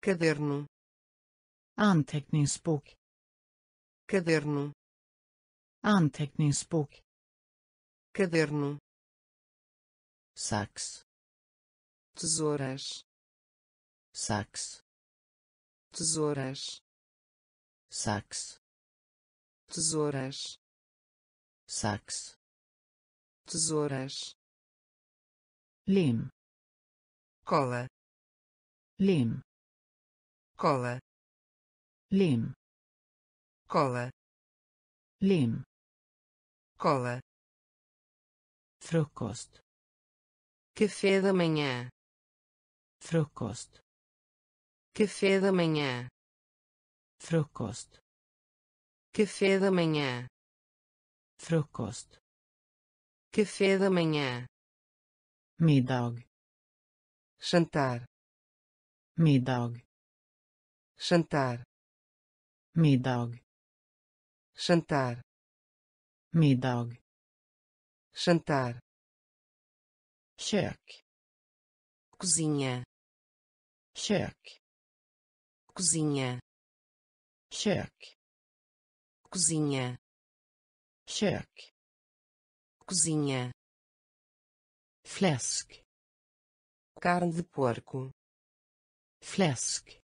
Caderno. Anteckningsbok. Caderno. Anteckningsbok. Caderno. Sax tesouras. Sax tesouras. Sax tesouras. Sax tesouras. Lim cola. Lim cola. Lim cola. Lim cola. Frukost café da manhã. Frukost café da manhã. Frukost café da manhã. Frukost café da manhã. Middag jantar. Middag jantar. Middag jantar. Middag jantar. Kök cozinha. Kök cozinha. Kök cozinha. Kök cozinha. Fläsk carne de porco. Fläsk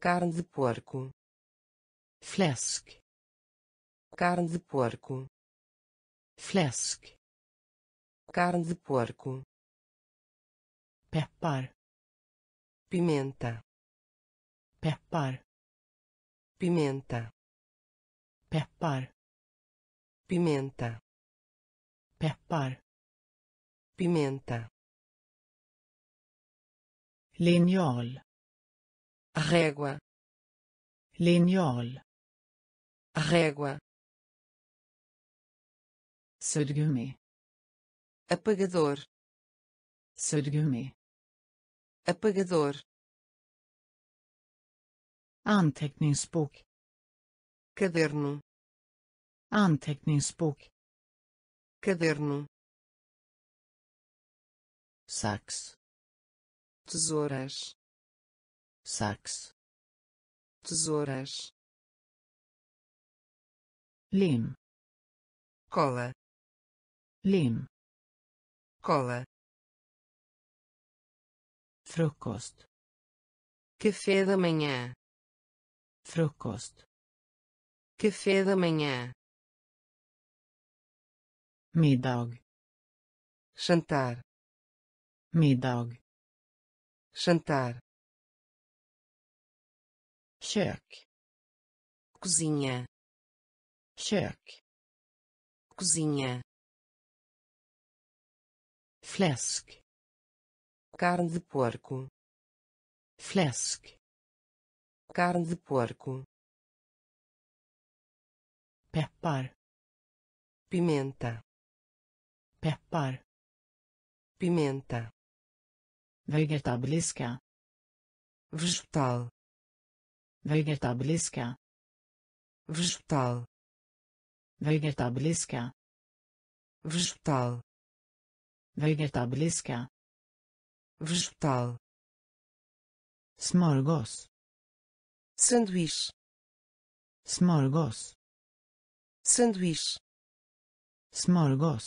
carne de porco. Fläsk carne de porco. Fläsk carne de porco. Peppar pimenta peppar. Pimenta. Peppar. Pimenta. Peppar. Pimenta. Linjal. Régua. Linjal. Régua. Suddgummi apagador. Suddgummi apagador anteckningsbok. Caderno. Anteckningsbok. Caderno. Sax. Tesouras. Sax. Tesouras. Lim. Cola. Lim. Cola. Frukost café da manhã frukost café da manhã. Middag jantar. Middag jantar. Kök cozinha. Kök cozinha. Fläsk carne de porco. Fläsk carne de porco. Peppar. Pimenta. Peppar. Pimenta. Vegetabiliska. Vegetal. Vegetabiliska. Vegetal. Vegetabiliska. Vegetal. Vegetabiliska. Vegetal. Smörgås sanduíche smörgås sanduíche smörgås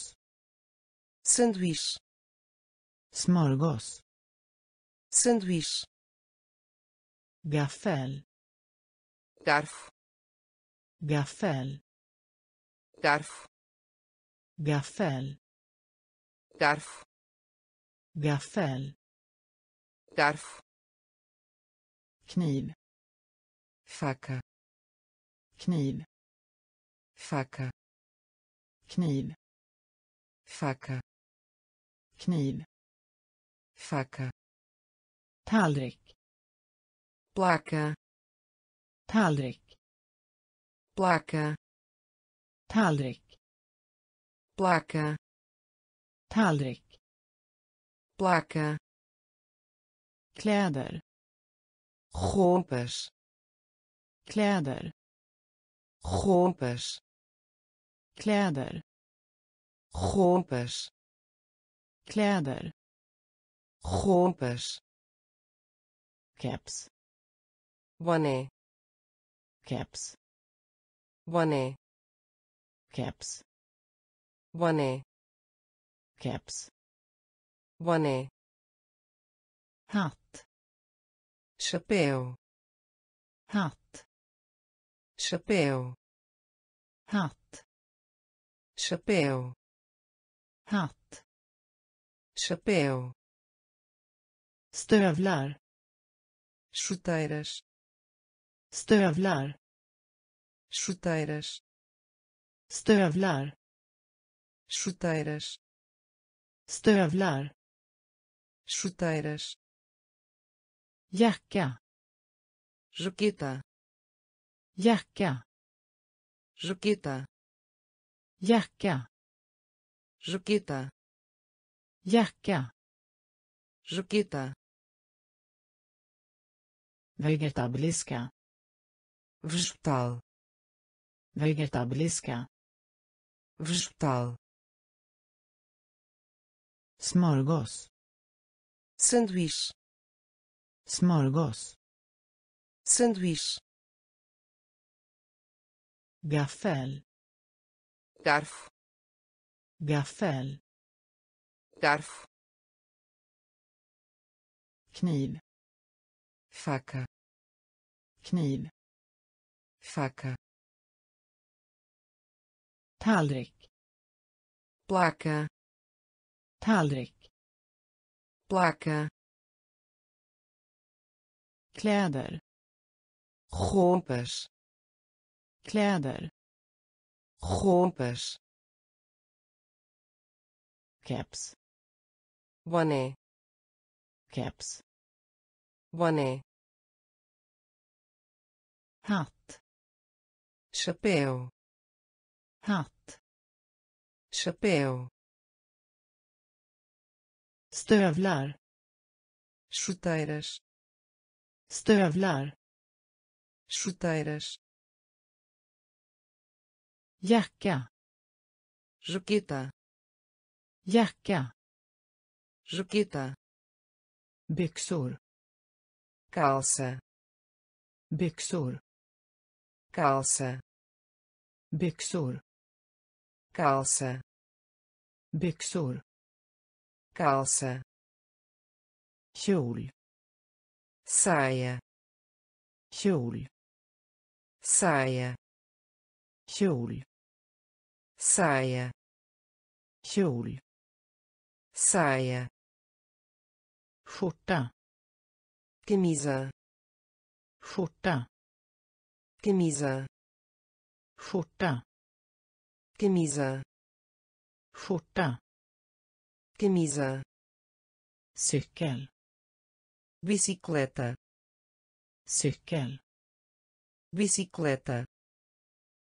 sanduíche smörgås sanduíche gaffel garfo gaffel garfo gaffel garfo gaffel garfo kniv Facka. Kniv. Facka. Kniv. Facka. Kniv. Facka. Tallrik. Plaka. Tallrik. Plaka. Tallrik. Plaka. Tallrik. Plaka. Kläder. Rompas. kläder Rompers. kläder Rompers. kläder Rompers. caps boné caps boné caps boné caps boné hatt chapéu hatt chapéu hatt chapéu hatt chapéu stövlar chuteiras stövlar chuteiras stövlar chuteiras stövlar chuteiras jacka jaqueta Jacka. Жакета. Jacka. Жакета. Jacka. Жакета. Вегетаблиска. Вжтал. Вегетаблиска. Вжтал. Smörgås. Sanduíche. Smörgås. Sanduíche. gaffel. Garf gaffel. Garf kniv. Facka kniv. Facka tallrik. Plaka tallrik. Plaka kläder. Gompers. Kläder roupas keps boné keps boné hatt chapéu hatt chapéu stövlar chuteiras stövlar chuteiras jacka jaqueta jacka jaqueta byxor calça byxor calça byxor calça byxor calça kjol saia kjol saia kjol saia kjol saia skjorta camisa skjorta camisa skjorta camisa skjorta camisa cykel bicicleta cykel bicicleta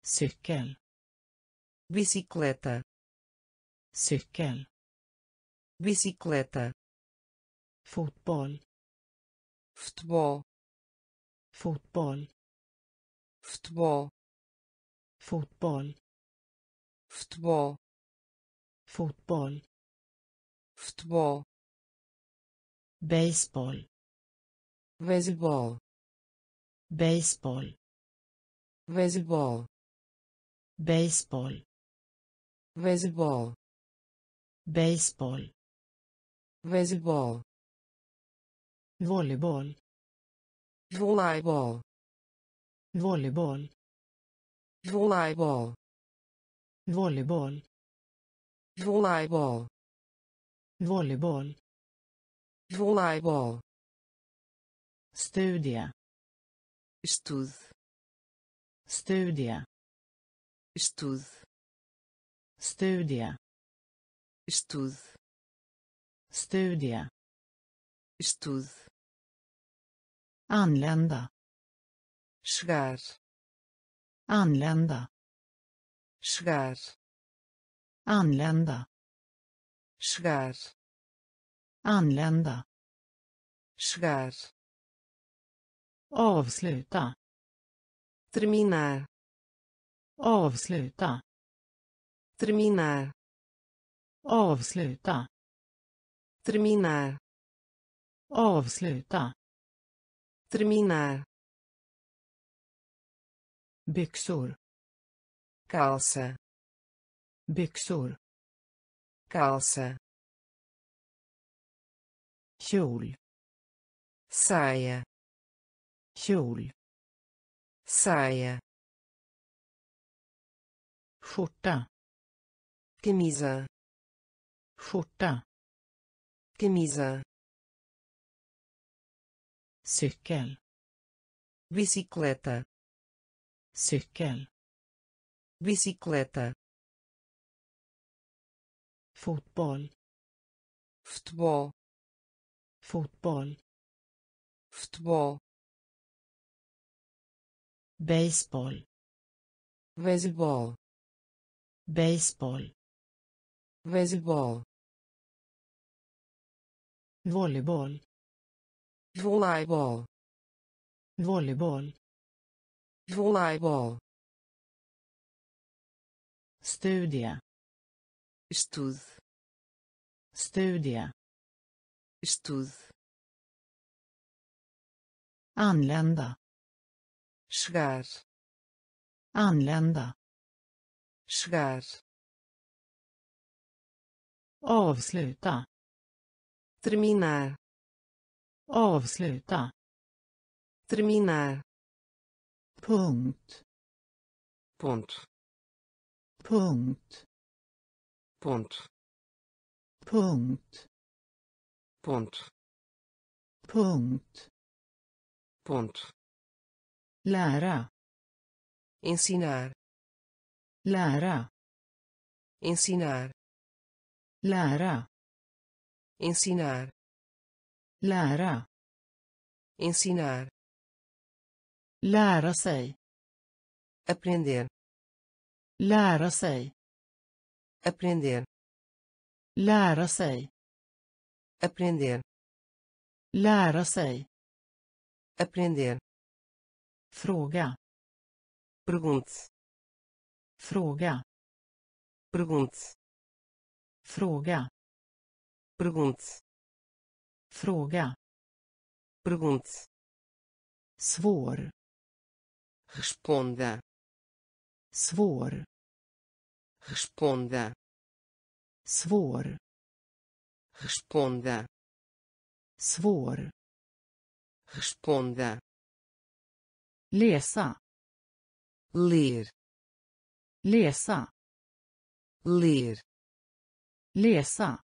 cykel bicicleta cykel bicicleta fotboll futebol fotboll futebol fotboll futebol fotboll futebol baseball beisebol baseball beisebol baseball Бейсбол. Бейсбол. Бейсбол. Волейбол. Волейбол. Волейбол. Волейбол. Волейбол. Волейбол. Волейбол. Волейбол. Studie. Estude. Studie. Estude. Studie. Estude. Studie. Estude. Anlända. Chegar. Anlända. Chegar. Anlända. Chegar. Anlända. Chegar. Avsluta. Terminar. Avsluta terminar. Avsluta. Terminar. Avsluta. Terminar. Byxor. Calça. Byxor. Calça. Kjol. Saia. Kjol. Saia. Skjorta camisa skjorta camisa cykel bicicleta cykel bicicleta fotboll futebol fotboll futebol baseball beisebol baseball beisebol volleyboll voleibol volleyboll voleibol studie. Estude studie. Estude anlända. Chegar anlända. Chegar avsluta. Terminar. Avsluta. Terminar. Punkt. Ponto. Punkt. Ponto. Punkt. Ponto. Punkt. Ponto. Lära. Ensinar. Lära. Ensinar lära ensinar. Lära ensinar. Lära sig aprender. Lära sig aprender. Lära sig aprender. Lära sig aprender. Fråga. Pergunte. Fråga. Pergunte fråga. Pergunte. Fråga. Pergunte. Svår. Responda. Svår. Responda. Svår. Responda. Svår. Responda. Läsa. Ler. Läsa. Ler läsa.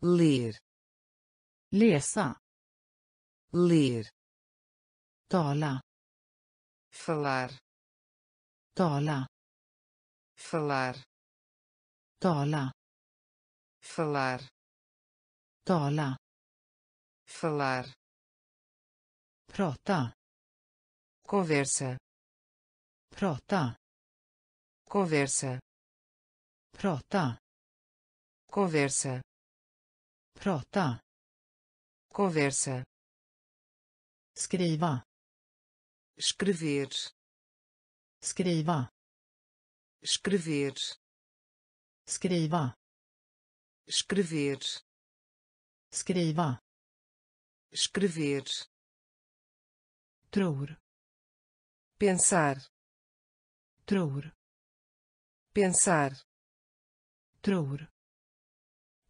Ler. Läsa. Ler. Tala. Falar. Tala. Falar. Tala. Falar. Tala. Falar. Prata. Conversa. Prata. Conversa. Prata conversa. Prata. Conversa. Skriva. Escrever. Skriva. Escrever. Skriva. Escrever. Skriva. Escrever. Tror. Pensar. Tror. Pensar. Tror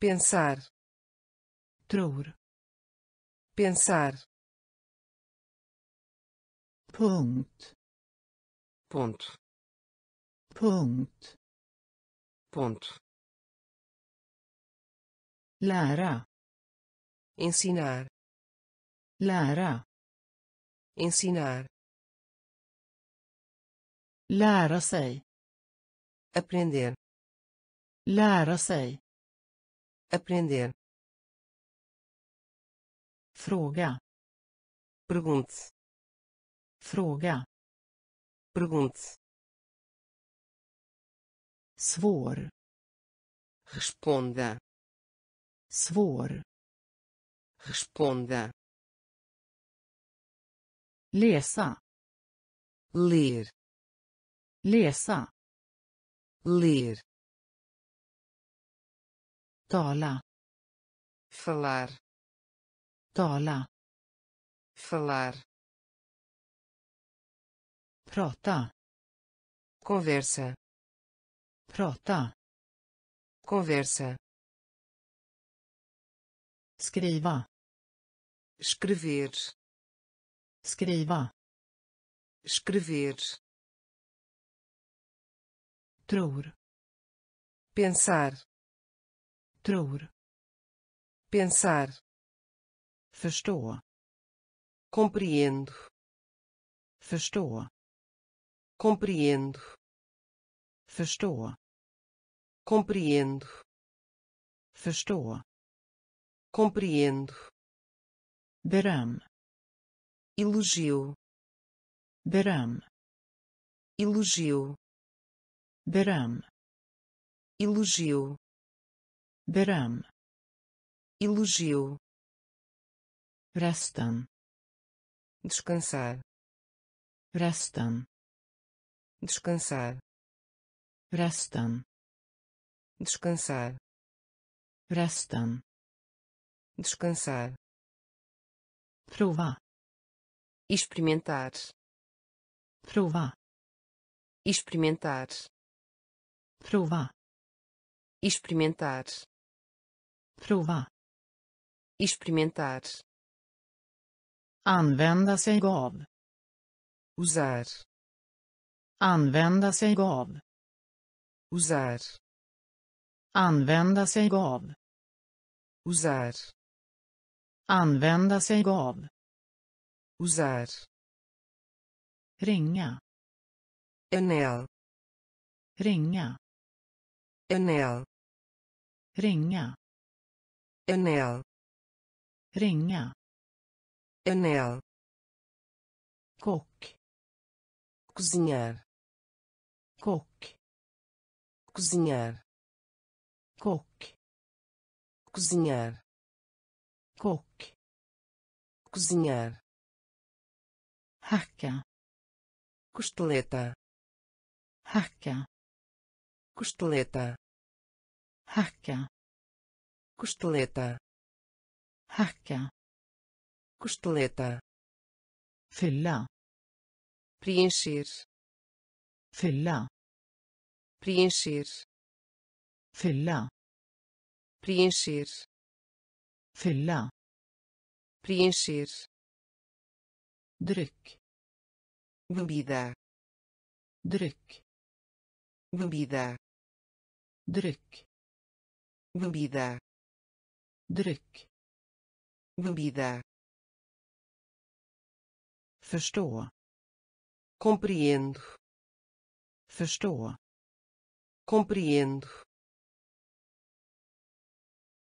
pensar tror pensar punkt ponto punkt ponto lära ensinar lära ensinar Lära sig. Aprender. Lära sig. Aprender. Fråga. Pergunte. Fråga. Pergunte. Svår. Responda. Svår. Responda. Läsa. Ler. Läsa. Ler. Tala. Falar. Tala. Falar. Prata. Conversa. Prata. Conversa. Skriva. Escrever. Skriva. Escrever. Tror. Pensar. Tror. Pensar. Förstå. Compreendo. Förstå. Compreendo. Förstå. Compreendo. Förstå. Compreendo. Beröm. Elogio. Beröm. Elogio. Beröm. Elogio. Beröm. Elogio. Resten. Descansar. Resten. Descansar. Resten. Descansar. Resten. Descansar. Prova. Experimentar. Prova. Experimentar. Prova. Experimentar. Prova. Experimentar. Använda sig av. Usar. Använda sig av. Usar. Använda sig av. Usar. Använda sig av. Usar. Ringa. Anel. Ringa. Anel. Ringa. Anel. Ringa. Anel. Kock. Cozinhar. Kock. Cozinhar. Kock. Cozinhar. Kock. Cozinhar. Hacka. Costeleta. Hacka. Costeleta. Hacka. Costeleta. Hacka. Costeleta. Fylla. Preencher. Fylla. Preencher. Fylla. Preencher. Fylla. Preencher. Dryck. Bebida. Dryck. Bebida. Dryck. Bebida. Dryck. Bebida. Förstå. Compreendo. Förstå. Compreendo.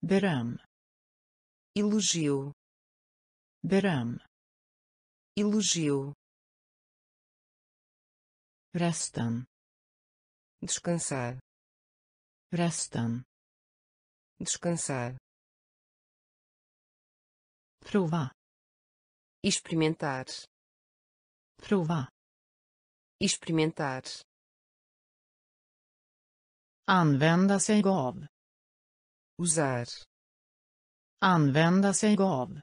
Beröm. Elogio. Beröm. Elogio. Resten. Descansar. Resten. Descansar. Prova. Experimentar. Prova. Experimentar. Använda sig av. Usar. Använda sig av.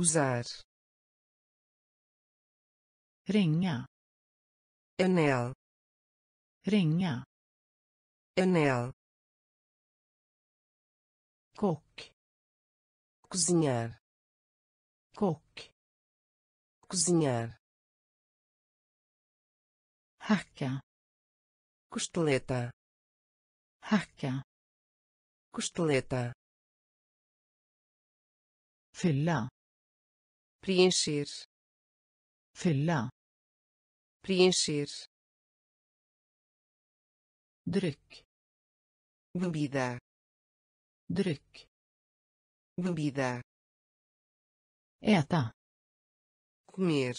Usar. Ringa. Anel. Ringa. Anel. Kock. Cozinhar. Kock. Cozinhar. Hacka. Costeleta. Hacka. Costeleta. Fylla. Preencher. Fylla. Preencher. dryck bebida dryck bebida. Äta comer.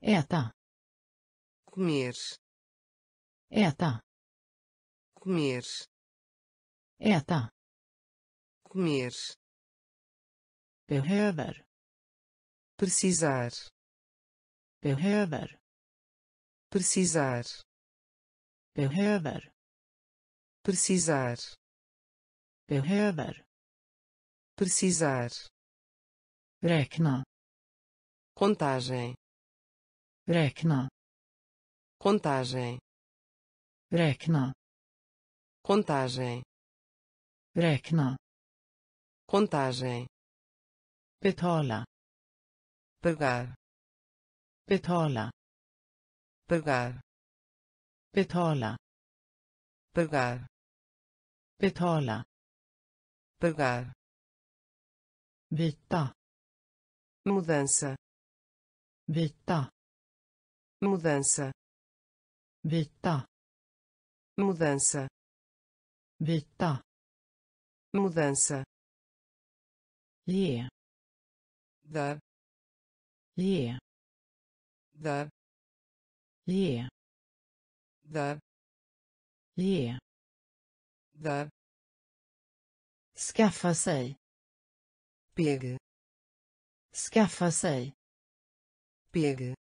Äta comer. Äta comer. Äta comer. Behöver. Precisar. Behöver. Precisar. Behöver. Precisar. Behöver precisar. Räkna contagem. Räkna contagem. Räkna contagem. Räkna contagem. Betala. Pagar. Betala. Pagar. Betala. Pagar. Betala. Pagar vita. Mudança. Vita. Mudança. Vita. Mudança. Vita. Mudança. Ge. Dar. Ge. Dar. Ge. Dar. Ge. Dar. Skaffa sig pegue skaffa sig pegue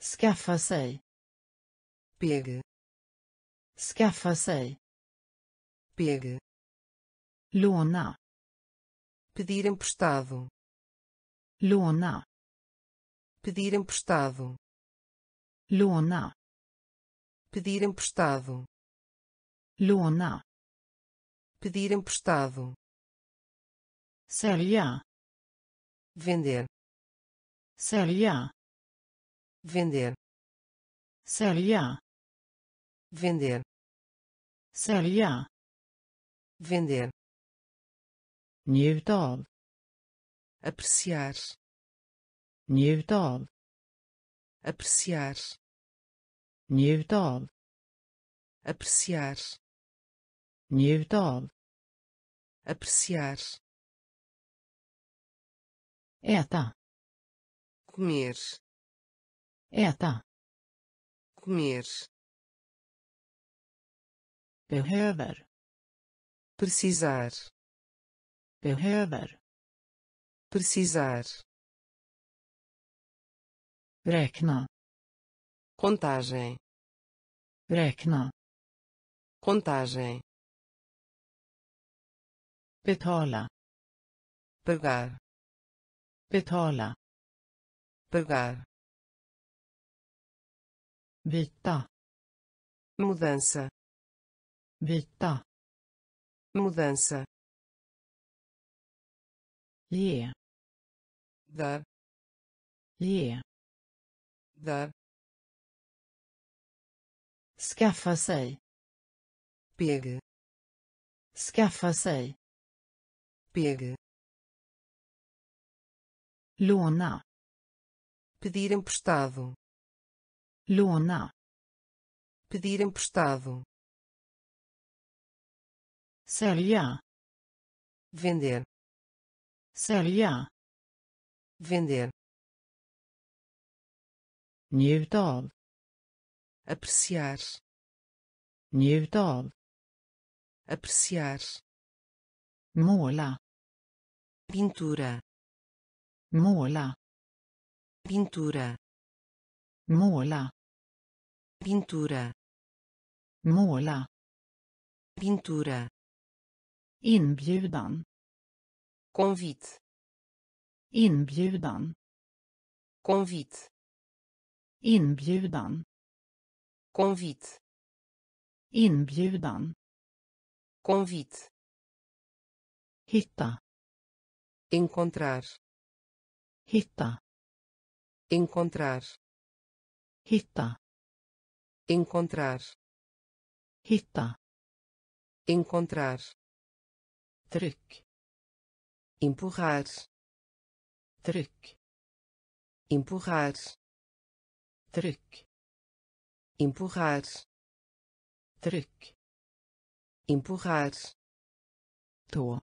skaffa sig pegue skaffa sig pegue låna. pedir emprestado låna. pedir emprestado låna. pedir emprestado låna. pedir emprestado sälja vender. sälja vender. sälja vender. sälja vender. njut av apreciar. njut av apreciar. njut av apreciar. njut av apreciar äta comer. Äta comer. Behöver precisar. Behöver precisar. Räkna contagem. Räkna contagem. Betala pagar betala. Pagar. Vita mudança. Vita mudança. Ge. Dar. Ge. Dar. Skaffa sig. Pegue. Skaffa sig. Pegue låna. Pedir emprestado. Låna. Pedir emprestado. Sälja. Vender. Sälja. Vender. Njut av. Apreciar. Njut av. Apreciar. Måla. Pintura måla. Pintura. Måla. Pintura. Måla. Pintura. Inbjudan. Convite. Inbjudan. Convite. Inbjudan. Convite. Inbjudan. Convite. Hitta encontrar hitta encontrar hitta encontrar hitta encontrar tryck empurrar tryck empurrar tryck empurrar tryck empurrar, tå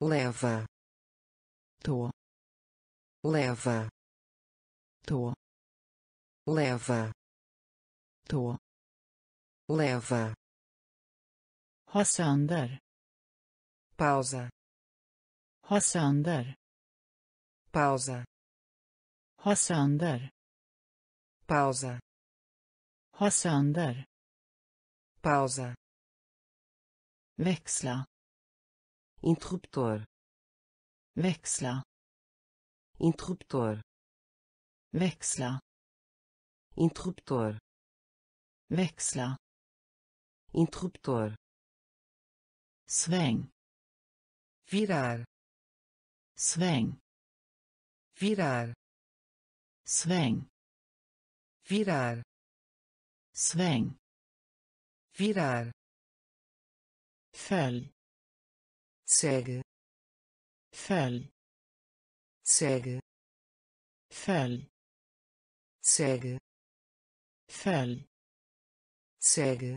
leva, tå leva, tå. Leva, tå. Leva, ha sönder. Pausa, ha sönder. Pausa, ha sönder. Pausa, ha sönder. Pausa, växla. Interruptor, växla interruptor, växla. Interruptor, växla. Interruptor, sväng. Virar, sväng. Virar, sväng. Virar, sväng. Virar, följ. Segue, följ segue, följ. Segue, följ. Segue,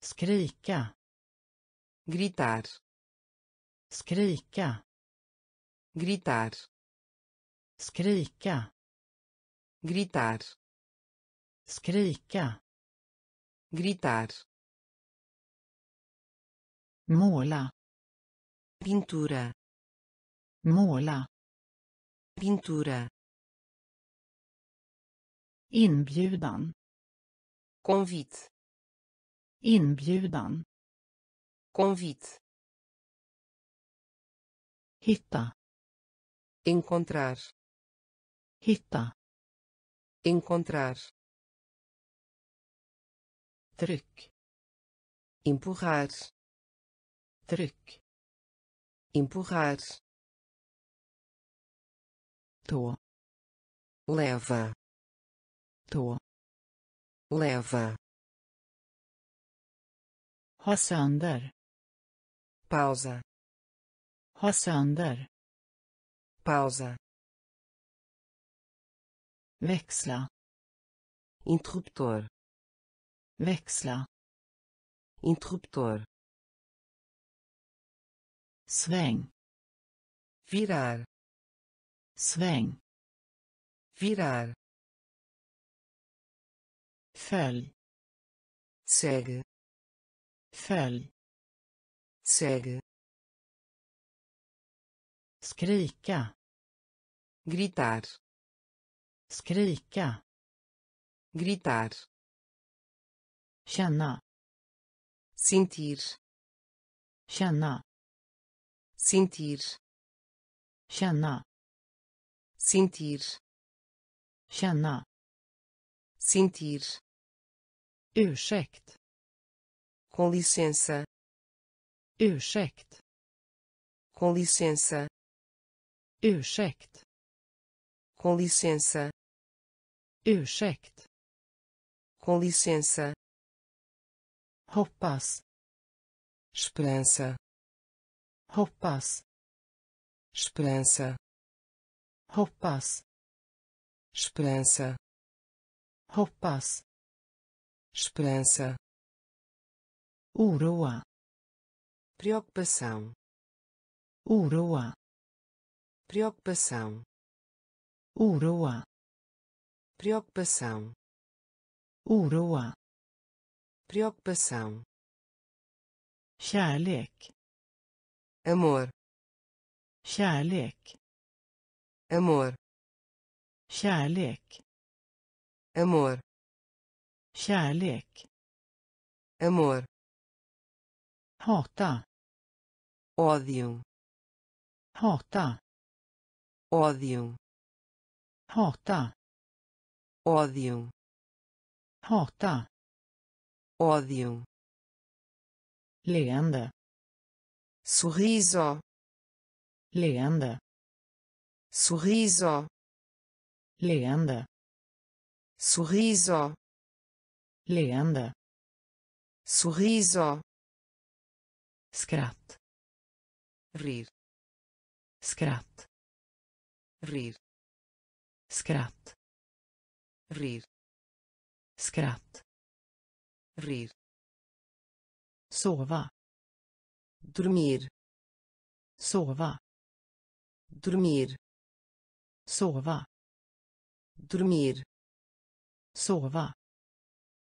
skrika. Gritar, skrika. Gritar, skrika. Gritar, skrika. Gritar, måla. Pintura, måla pintura, inbjudan convite, inbjudan convite, hitta encontrar, hitta encontrar, tryck empurrar, tryck empurrar, tå leva, tå leva, ha sönder pausa, ha sönder pausa, växla. Interruptor, växla. Interruptor, sväng. Virar, sväng. Virar, följ. Segue, följ. Segue, skrika. Gritar, skrika. Gritar, känna. Sentir, känna. Sentir, känna. Sentir, känna sentir, ursäkt com licença, ursäkt com licença, ursäkt com licença, ursäkt com licença, hoppas esperança, hoppas esperança, hoppas esperança, hoppas esperança, oroa. Preocupação, oroa. Preocupação, oroa. Preocupação, oroa. Preocupação, kärlek. Amor, kärlek amor, kärlek. Amor, kärlek. Amor, hata. Ódio, hata. Ódio, hata. Ódio, hata. Ódio, leende. Sorriso, leende sorriso, leende. Sorriso, leende. Sorriso, skratt. Rir, skratt. Rir, skratt. Rir, skratt. Rir, sova, dormir, sova, dormir, sova, dormir, sova,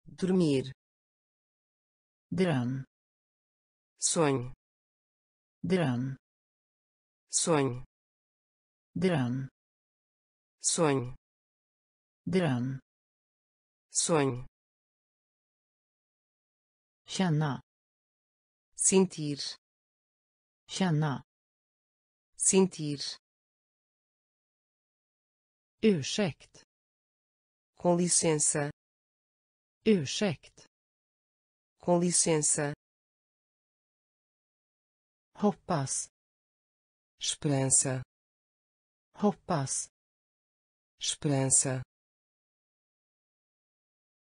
dormir, dröm, sonho, dröm, sonho, dröm, sonho, dröm, sonho, känna, sentir, känna, sentir, ursäkt, com licença, ursäkt, com licença, hoppas, esperança, hoppas, esperança,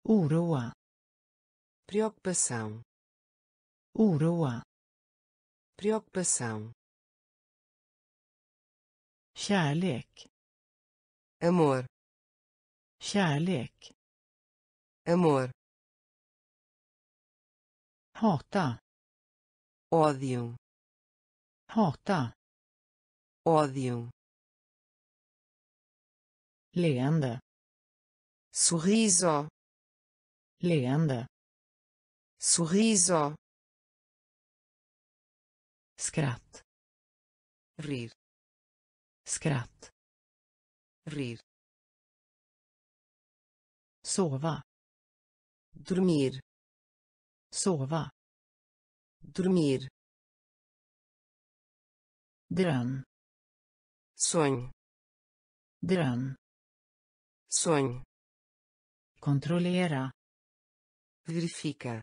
oroa, preocupação, oroa, preocupação, kärlek, amor, kärlek, amor, hata, ódio, hata, ódio, leende, sorriso, leende, sorriso, skratt, rir, skratt, rir, sova, dormir, sova, dormir, dröm, sonho, dröm, sonho, kontrollera, verifica,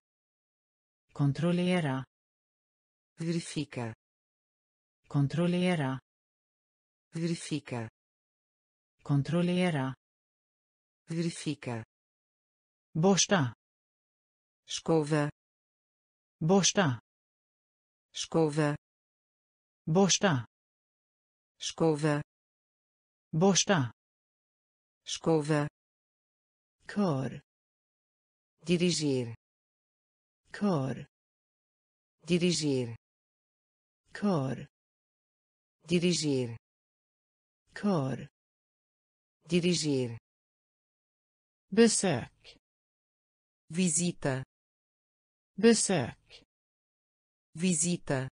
kontrollera, verifica, kontrollera, verifica, kontrollera, verifica, borsta, escova, borsta, escova, borsta, escova, borsta, escova, kör, dirigir, kör, dirigir, kör, dirigir, kör, dirigir, besök, visita, besök, visita,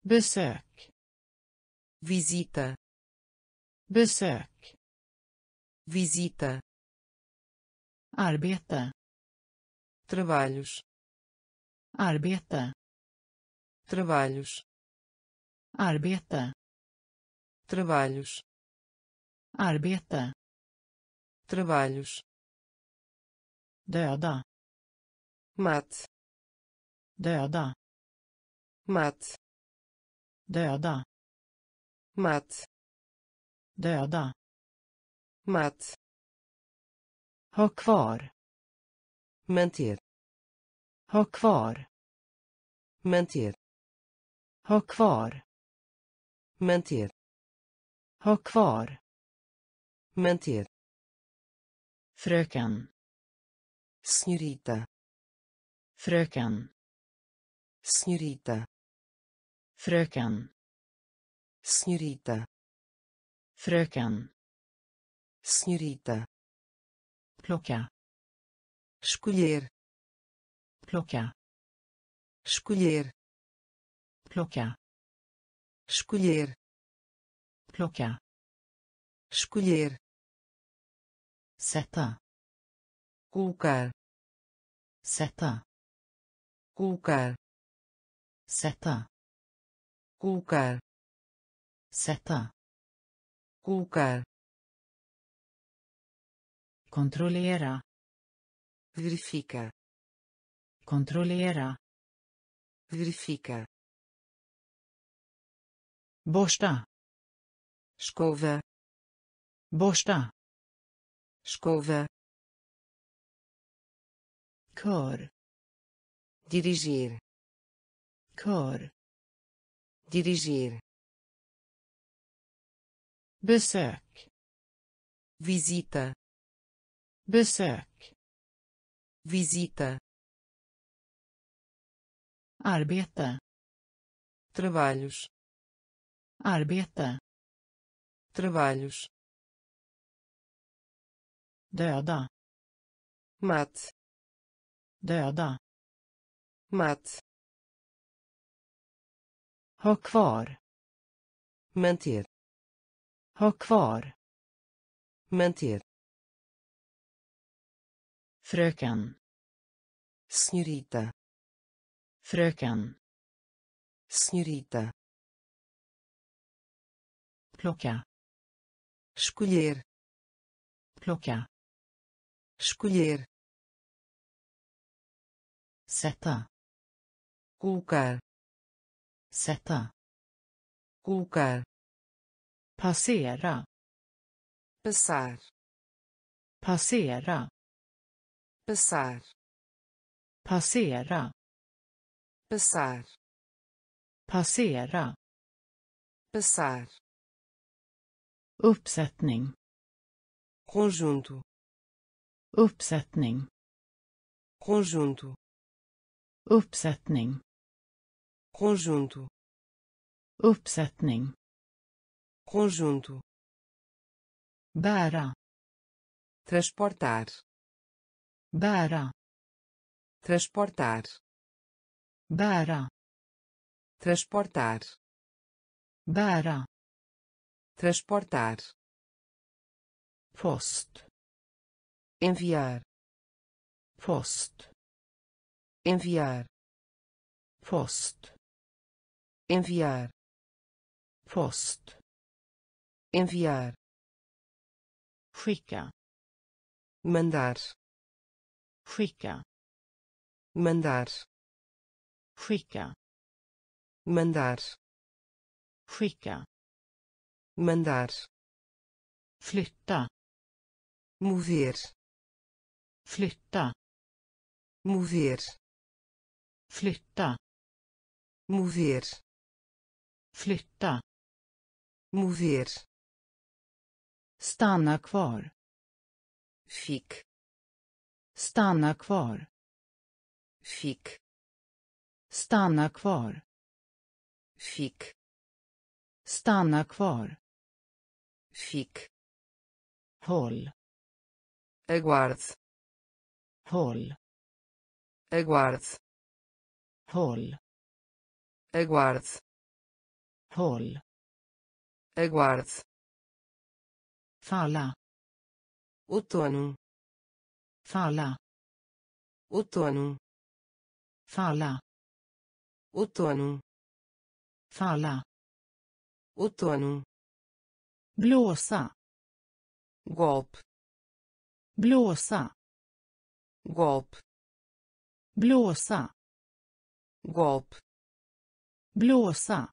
besök, visita, besök, visita, arbete, trabalhos, arbete, trabalhos, arbete, trabalhos, arbete, trabalhos, döda, mate, döda, mate, döda, mate, döda, mate, ha kvar, manter, ha kvar, manter, ha kvar, manter, ha kvar, manter, fröken, senhorita, fröken, senhorita, fröken, senhorita, fröken, senhorita, plocka, escolher, plocka, escolher, plocka, escolher, plocka, escolher, sätta, colocar, sätta, colocar, sätta, colocar, sätta, colocar, kontrollera, verifica, kontrollera, verifica, borsta, escova, borsta, escova, kör, dirigir, kör, dirigir, besök, visita, besök, visita, arbete. Trabalhos. Arbete. Trabalhos döda. Mate döda. Mate ha kvar. Manter ha kvar. Manter fröken. Senhorita fröken. Senhorita plocka. Escolher plocka escolher. Sätta colocar. Sätta colocar. Passera. Passar. Passera. Passar. Passera. Passar. Passera. Passar. Uppsättning. Conjunto uppsättning conjunto. uppsättning conjunto. uppsättning conjunto. bära transportar. bära transportar. bära transportar. bära transportar. post enviar post enviar post enviar post enviar skicka mandar skicka mandar skicka mandar skicka mandar flytta mover flytta. Mover. Flytta. Mover. Flytta. Mover. Stanna kvar. Fique stanna kvar. Fique stanna kvar. Fique stanna kvar. Fique håll. Aguarde håll aguarde håll aguarde håll aguarde falla outono falla outono falla outono falla outono blåsa. Golpe blåsa golpe blåsa. Golpe blåsa.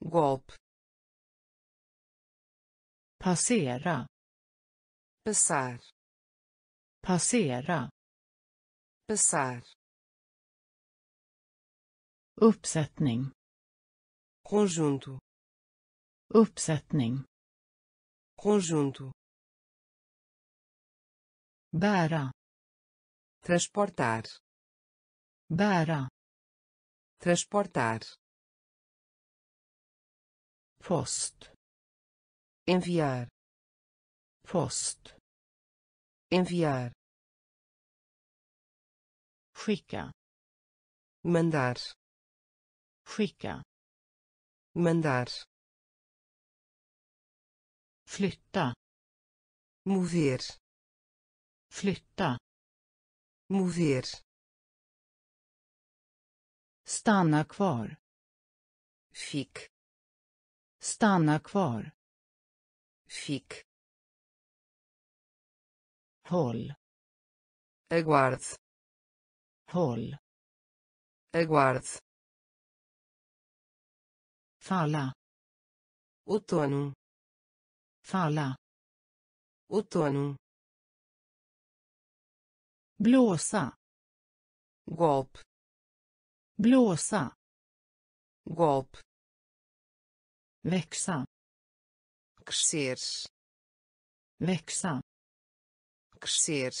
Golpe passera. Passar passera. Passar uppsättning. Conjunto. Uppsättning. Conjunto. Bära transportar. Bära transportar. Post. Enviar. Post. Enviar. Skicka. Mandar. Skicka. Mandar. Flytta. Mover. Flytta mover. Stanna kvar. Fique. Stanna kvar. Fique. Håll. Aguarde. Håll. Aguarde. Falla. Outono. Falla. Outono blåsa. Golpe blåsa. Golpe växa. Crescer. Växa. Crescer.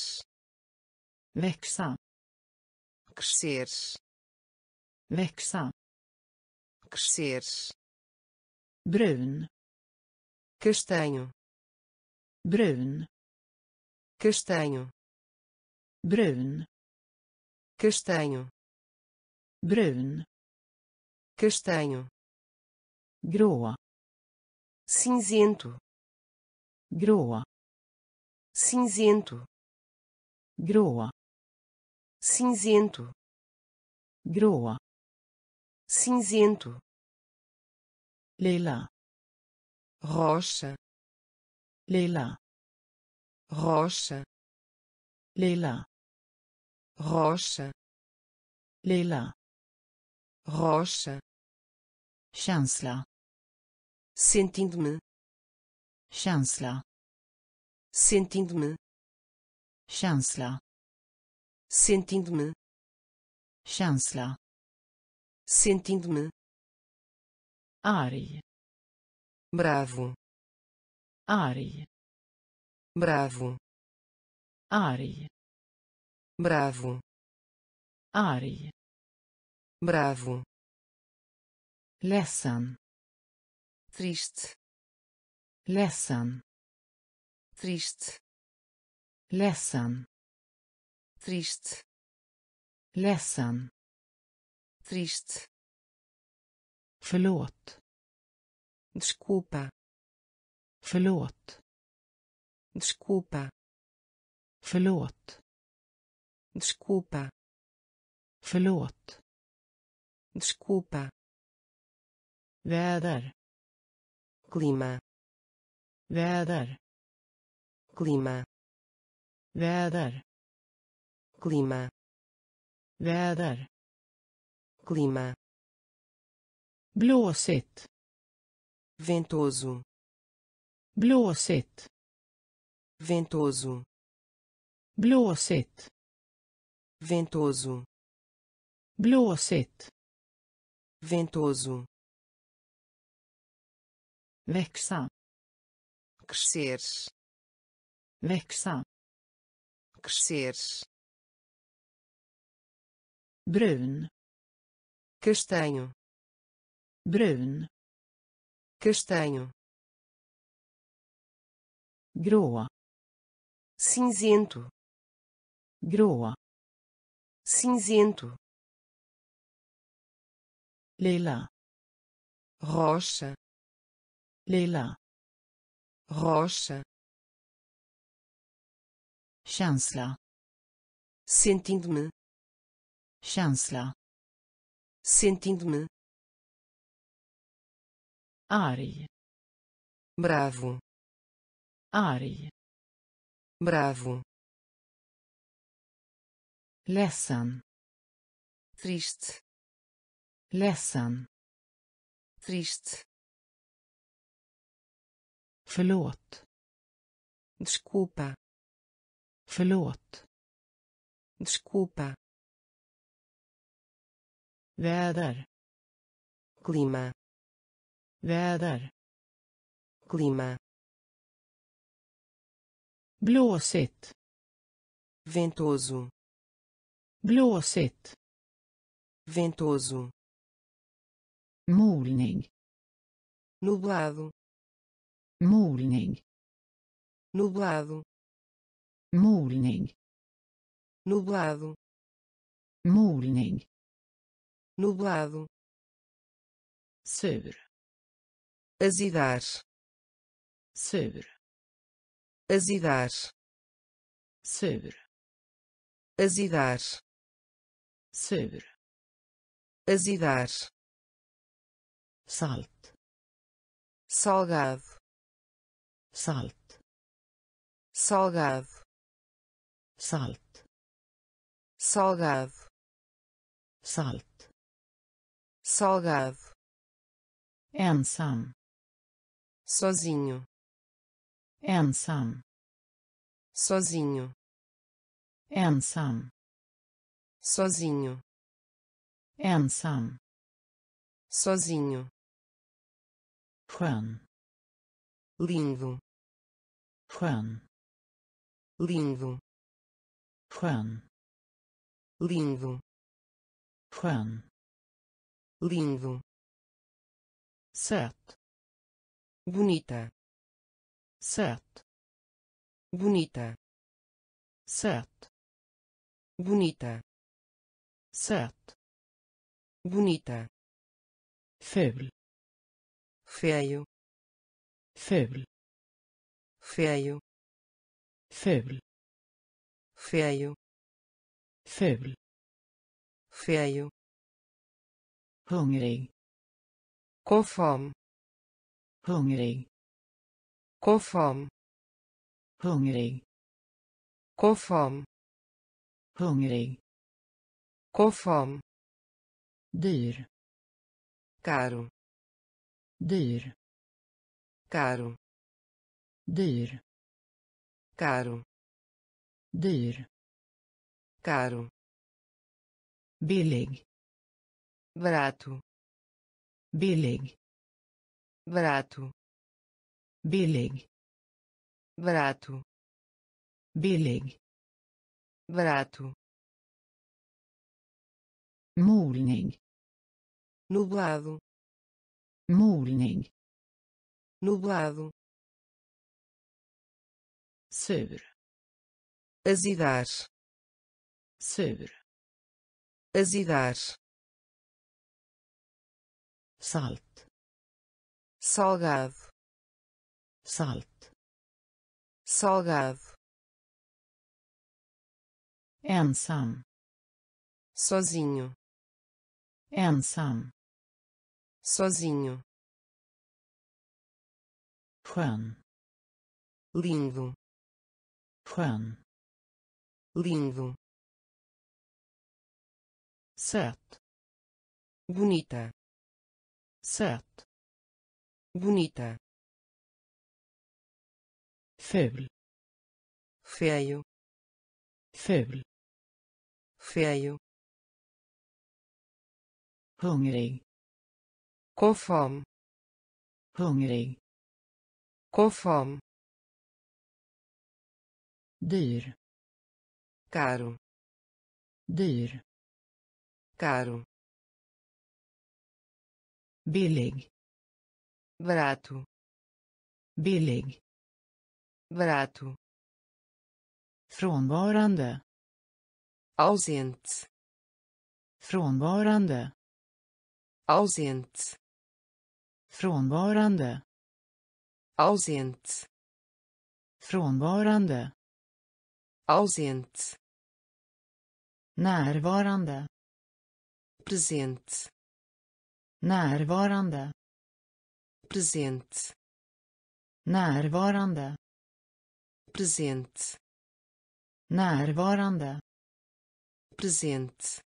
Växa. Crescer. Växa. Crescer. Brun. Castanho. Brun. Castanho brun castanho. Brun castanho. Grå cinzento. Grå cinzento. Grå cinzento. Grå cinzento. Lila rocha. Lila rocha lila rocha. Lila rocha. Känsla sentindo-me. Känsla sentindo-me. Känsla sentindo-me. Känsla sentindo-me. Arg bravo. Arg bravo arg. Bravo. Arg. Bravo. Ledsen. Triste ledsen. Triste ledsen. Triste ledsen. Triste förlåt. Desculpa. Förlåt. Desculpa förlåt. Desculpa. Förlåt. Desculpa. Väder. Clima. Väder. Clima. Väder. Clima. Väder. Clima. Blåsigt. Ventoso. Blåsigt. Ventoso blåsigt ventoso. Blåsigt ventoso. Växa crescer. Växa crescer. Brun. Castanho. Brun. Castanho. Grå. Cinzento grå cinzento. Lila rocha. Lila rocha. Känsla sentindo-me. Känsla sentindo-me. Arg bravo. Arg bravo ledsen. Triste ledsen. Triste förlåt. Desculpa. Förlåt. Desculpa. Väder. Clima. Väder. Clima. Blåsigt. Ventoso blåsigt. Ventoso. Molning. Nublado. Molning. Nublado. Molning. Nublado. Molning. Nublado. Sur. Azidar. Sur. Azidar. Sur. Azidar sur azidar. Salt. Salgado. Salt. Salgado. Salt. Salgado. Salt. Salgado. Ensam. Sozinho. Ensam. Sozinho. Ensam sozinho. Ensam. Sozinho. Skön. Lindo. Skön. Lindo. Skön. Lindo. Skön. Lindo, söt, bonita, söt, bonita, söt, bonita, söt, bonita, ful, feio, ful, feio, ful, feio, ful, feio, hungrig, com fome, hungrig, com fome, hungrig, com fome, hungrig, com fome, dyr, caro, dyr, caro, dyr, caro, dyr, caro, billig, barato, billig, barato, billig, barato, billig, barato, molning, nublado, molning, nublado, sur, azidar, sur, azidar, salt, salgado, salt, salgado, ensam, sozinho, ensam, sozinho, skön, lindo, skön, lindo, söt, bonita, söt, bonita, ful, feio, ful, feio, hungrig, fome, hungrig, fome, dyr, caro, dyr, caro, billig, barato, billig, barato, frånvarande, ausente, frånvarande, ausient frånvarande. Ausient frånvarande. Ausient närvarande. Present. Närvarande. Present. Närvarande. Present. Närvarande. Present.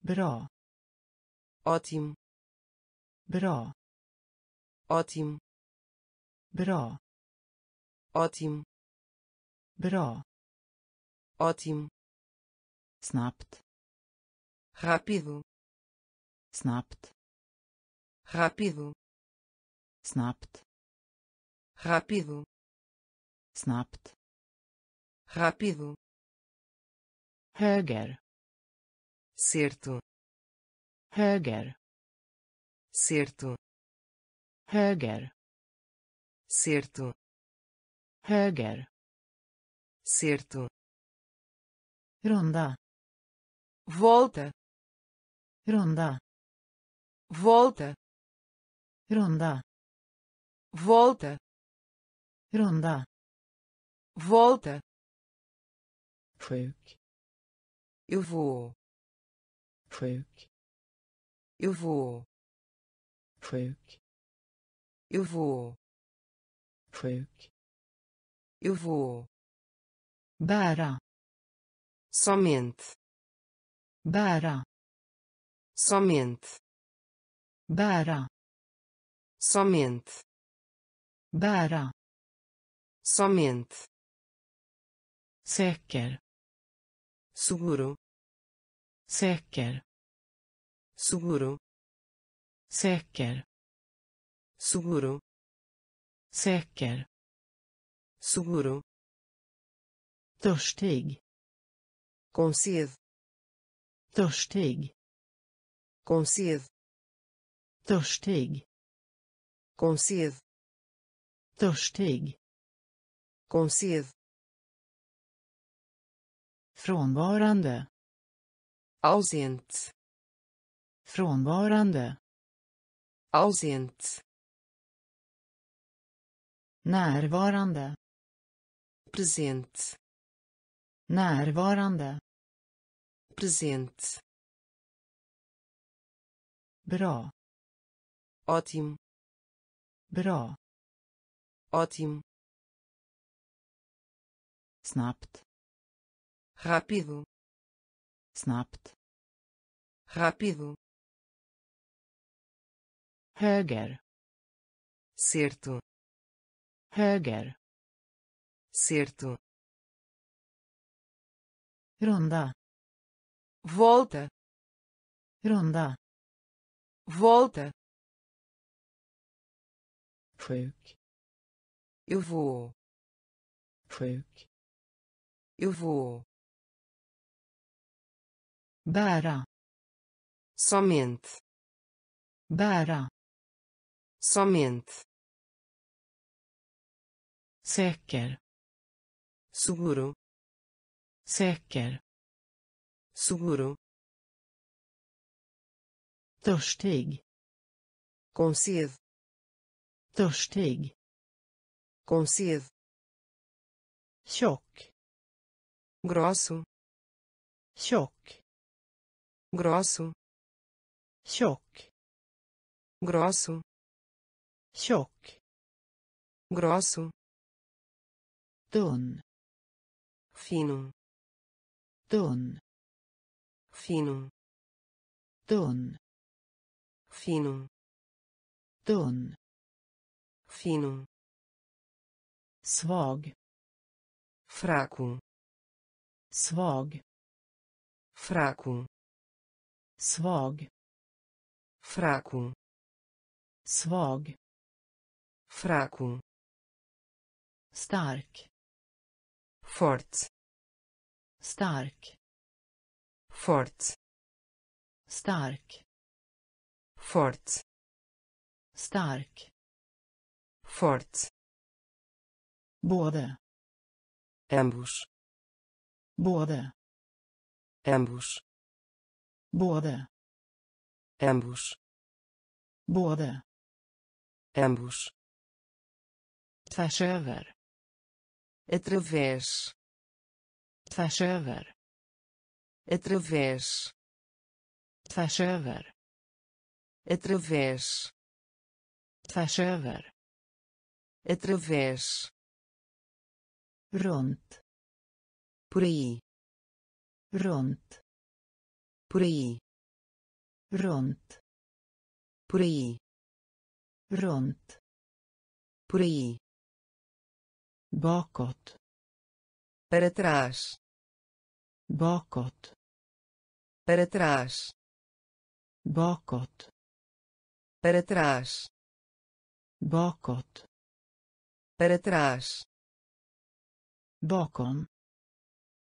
Bra. Ótimo, bra, ótimo, bra, ótimo, bra, ótimo, snabbt, rápido, snabbt, rápido, snabbt, rápido, snabbt, rápido, höger, certo, höger, certo, höger, certo, höger, certo, runda, volta, runda, volta, runda, volta, runda, volta, sjuk, eu vou, sjuk, UV. Sjuk. UV. Sjuk. UV. Bära. Cement. Bära. Cement. Bära. Cement. Bära. Cement. Säker. Seguro. Säker seguro, säker, seguro, säker, seguro, törstig, com sede, törstig, com sede, törstig. Com sede törstig. Com sede frånvarande. Ausente frånvarande. Ausente närvarande. Presente närvarande. Presente bra. Ótimo. Bra. Ótimo. Snabbt. Rápido. Snabbt. Rápido höger. Certo. Höger. Certo. Runda. Volta. Runda. Volta. Sjuk. Eu vou. Sjuk. Eu vou. Bära. Somente. Bära somente. Säker. Seguro. Säker. Seguro. Törstig. Com sede törstig. Com sede tjock. Grosso. Tjock. Grosso. Tjock. Grosso tjock grosso tunn fino tunn fino tunn fino tunn fino svag fraco svag fraco svag fraco svag fraco stark forte stark forte stark forte stark forte både ambos både ambos både ambos både ambos tvärs över através. Tvärs över através. Tvärs över através. Tvärs över através. Runt por aí. Runt por aí. Runt por aí. Runt por aí bakåt para trás bakåt para trás bakåt para trás bakåt para trás bakom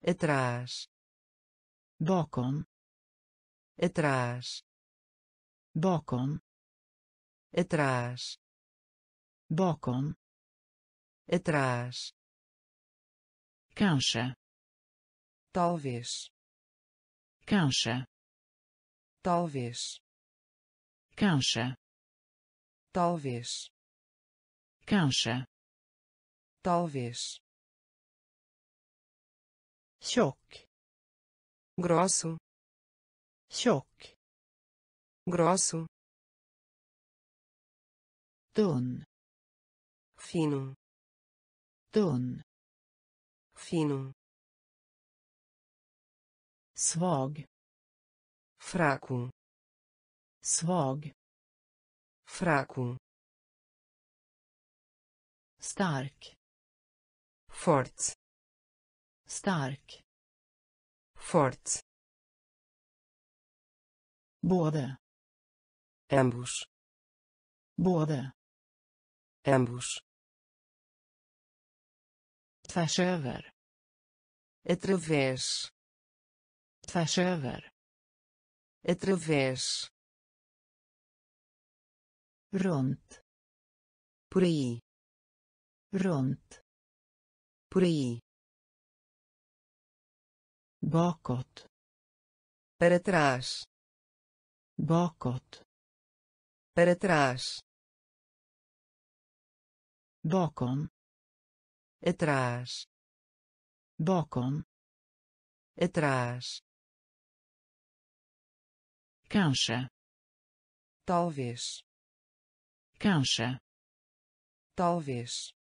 atrás bakom atrás bakom atrás bakom atrás. Kanske talvez. Kanske talvez. Kanske talvez. Kanske talvez. Tjock grosso. Tjock grosso. Tunn fino tunn fino svag fraco svag fraco stark forte stark forte både ambos både ambos tvärs över através. Tvärs över através. Runt por aí, runt por aí, bakåt para trás, bakåt para trás, bakom atrás, bakom atrás, kanske talvez, kanske talvez,